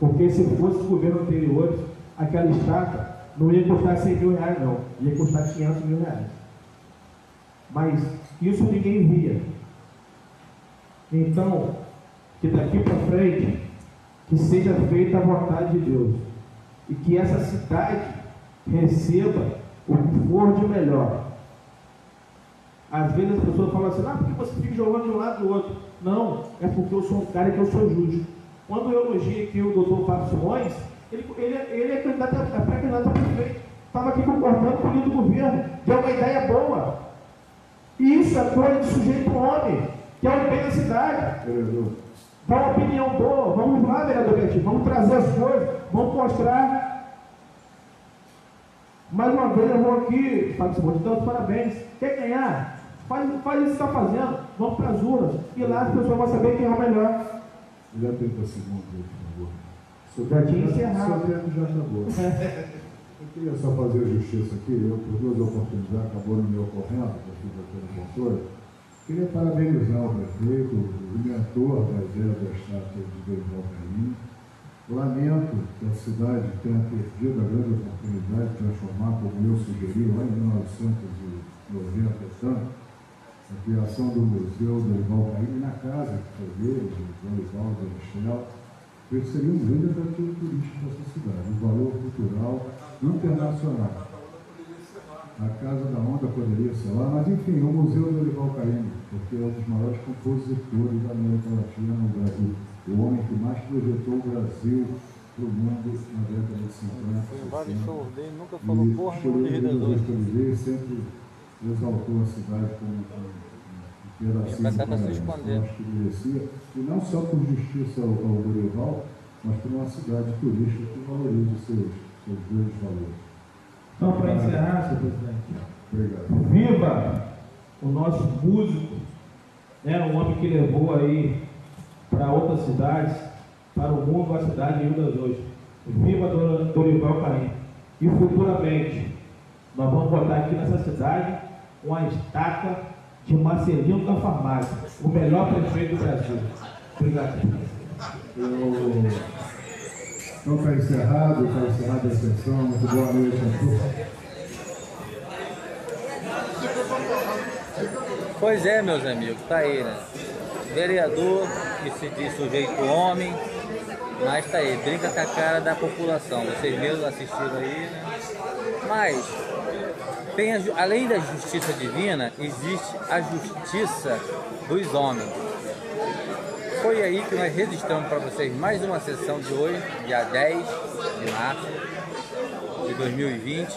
Porque se fosse o governo anterior, aquela estátua não ia custar 100 mil reais, não. Ia custar 500 mil reais. Mas isso ninguém via. Então, que daqui para frente, que seja feita a vontade de Deus. E que essa cidade receba o que for de melhor. Às vezes as pessoas falam assim, ah, por que você fica jogando de um lado do outro? Não, é porque eu sou um cara que eu sou justo. Quando eu elogiei aqui o doutor Fábio Simões, ele, ele, ele é candidato a pré-candidato prefeito. Estava aqui concordando com o líder do governo. Deu uma ideia boa. E isso é coisa de sujeito homem, que cidade. Dá uma opinião boa. Vamos lá, vereador Betinho. Vamos trazer as coisas. Vamos mostrar. Mais uma vez eu vou aqui, Fábio Simone, então parabéns. Quer ganhar? Faz, faz isso que está fazendo. Vamos para as urnas. E lá as pessoas vão saber quem é o melhor. Me dá 30 segundos, por favor. Já tinha encerrado. Seu tempo já acabou. Eu queria só fazer justiça aqui, eu por duas oportunidades acabou não me ocorrendo, que eu fiz aqui no controle. Queria parabenizar o prefeito, o mentor da ideia da estátua de Dorival Caymmi. Lamento que a cidade tenha perdido a grande oportunidade de transformar, como eu sugeri lá em 1990 e tanto, a criação do Museu Dorival Caymmi na casa que foi dele, de Dorival da Michel. Isso seria um grande atrativo turístico para cidade, um valor cultural internacional. A Casa da Onda poderia ser lá, mas enfim, o Museu do Olival Caymmi, porque é um dos maiores compositores da América Latina no Brasil. O homem que mais projetou o Brasil para o mundo na década de 50. Tem vários shows dele, nunca E falou porra nenhuma de Rio sempre exaltou a cidade como um pedacinho paraíso. esconder. Eu acho que merecia, e não só por justiça ao, ao Dorival, mas por uma cidade turística que valorize os seus, seus grandes valores. Então, para encerrar, senhor presidente. Obrigado. Viva o nosso músico, né, um homem que levou aí para outras cidades, para o mundo, a cidade de Rio das Ostras. Viva Dor- Dorival Caim. E futuramente, nós vamos botar aqui nessa cidade uma estátua de Marcelino da Farmácia, o melhor prefeito do Brasil. Obrigado. Eu... Então está encerrado, está encerrada a sessão. Muito boa noite a todos. Pois é, meus amigos, tá aí, né? Vereador que se diz sujeito homem, mas tá aí, brinca com a cara da população. Vocês mesmos assistiram aí, né? Mas, tem a além da justiça divina, existe a justiça dos homens. Foi aí que nós registramos para vocês mais uma sessão de hoje, dia 10 de março de 2020.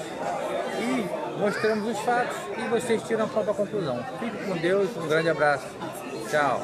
E mostramos os fatos e vocês tiram a própria conclusão. Fique com Deus, um grande abraço. Tchau.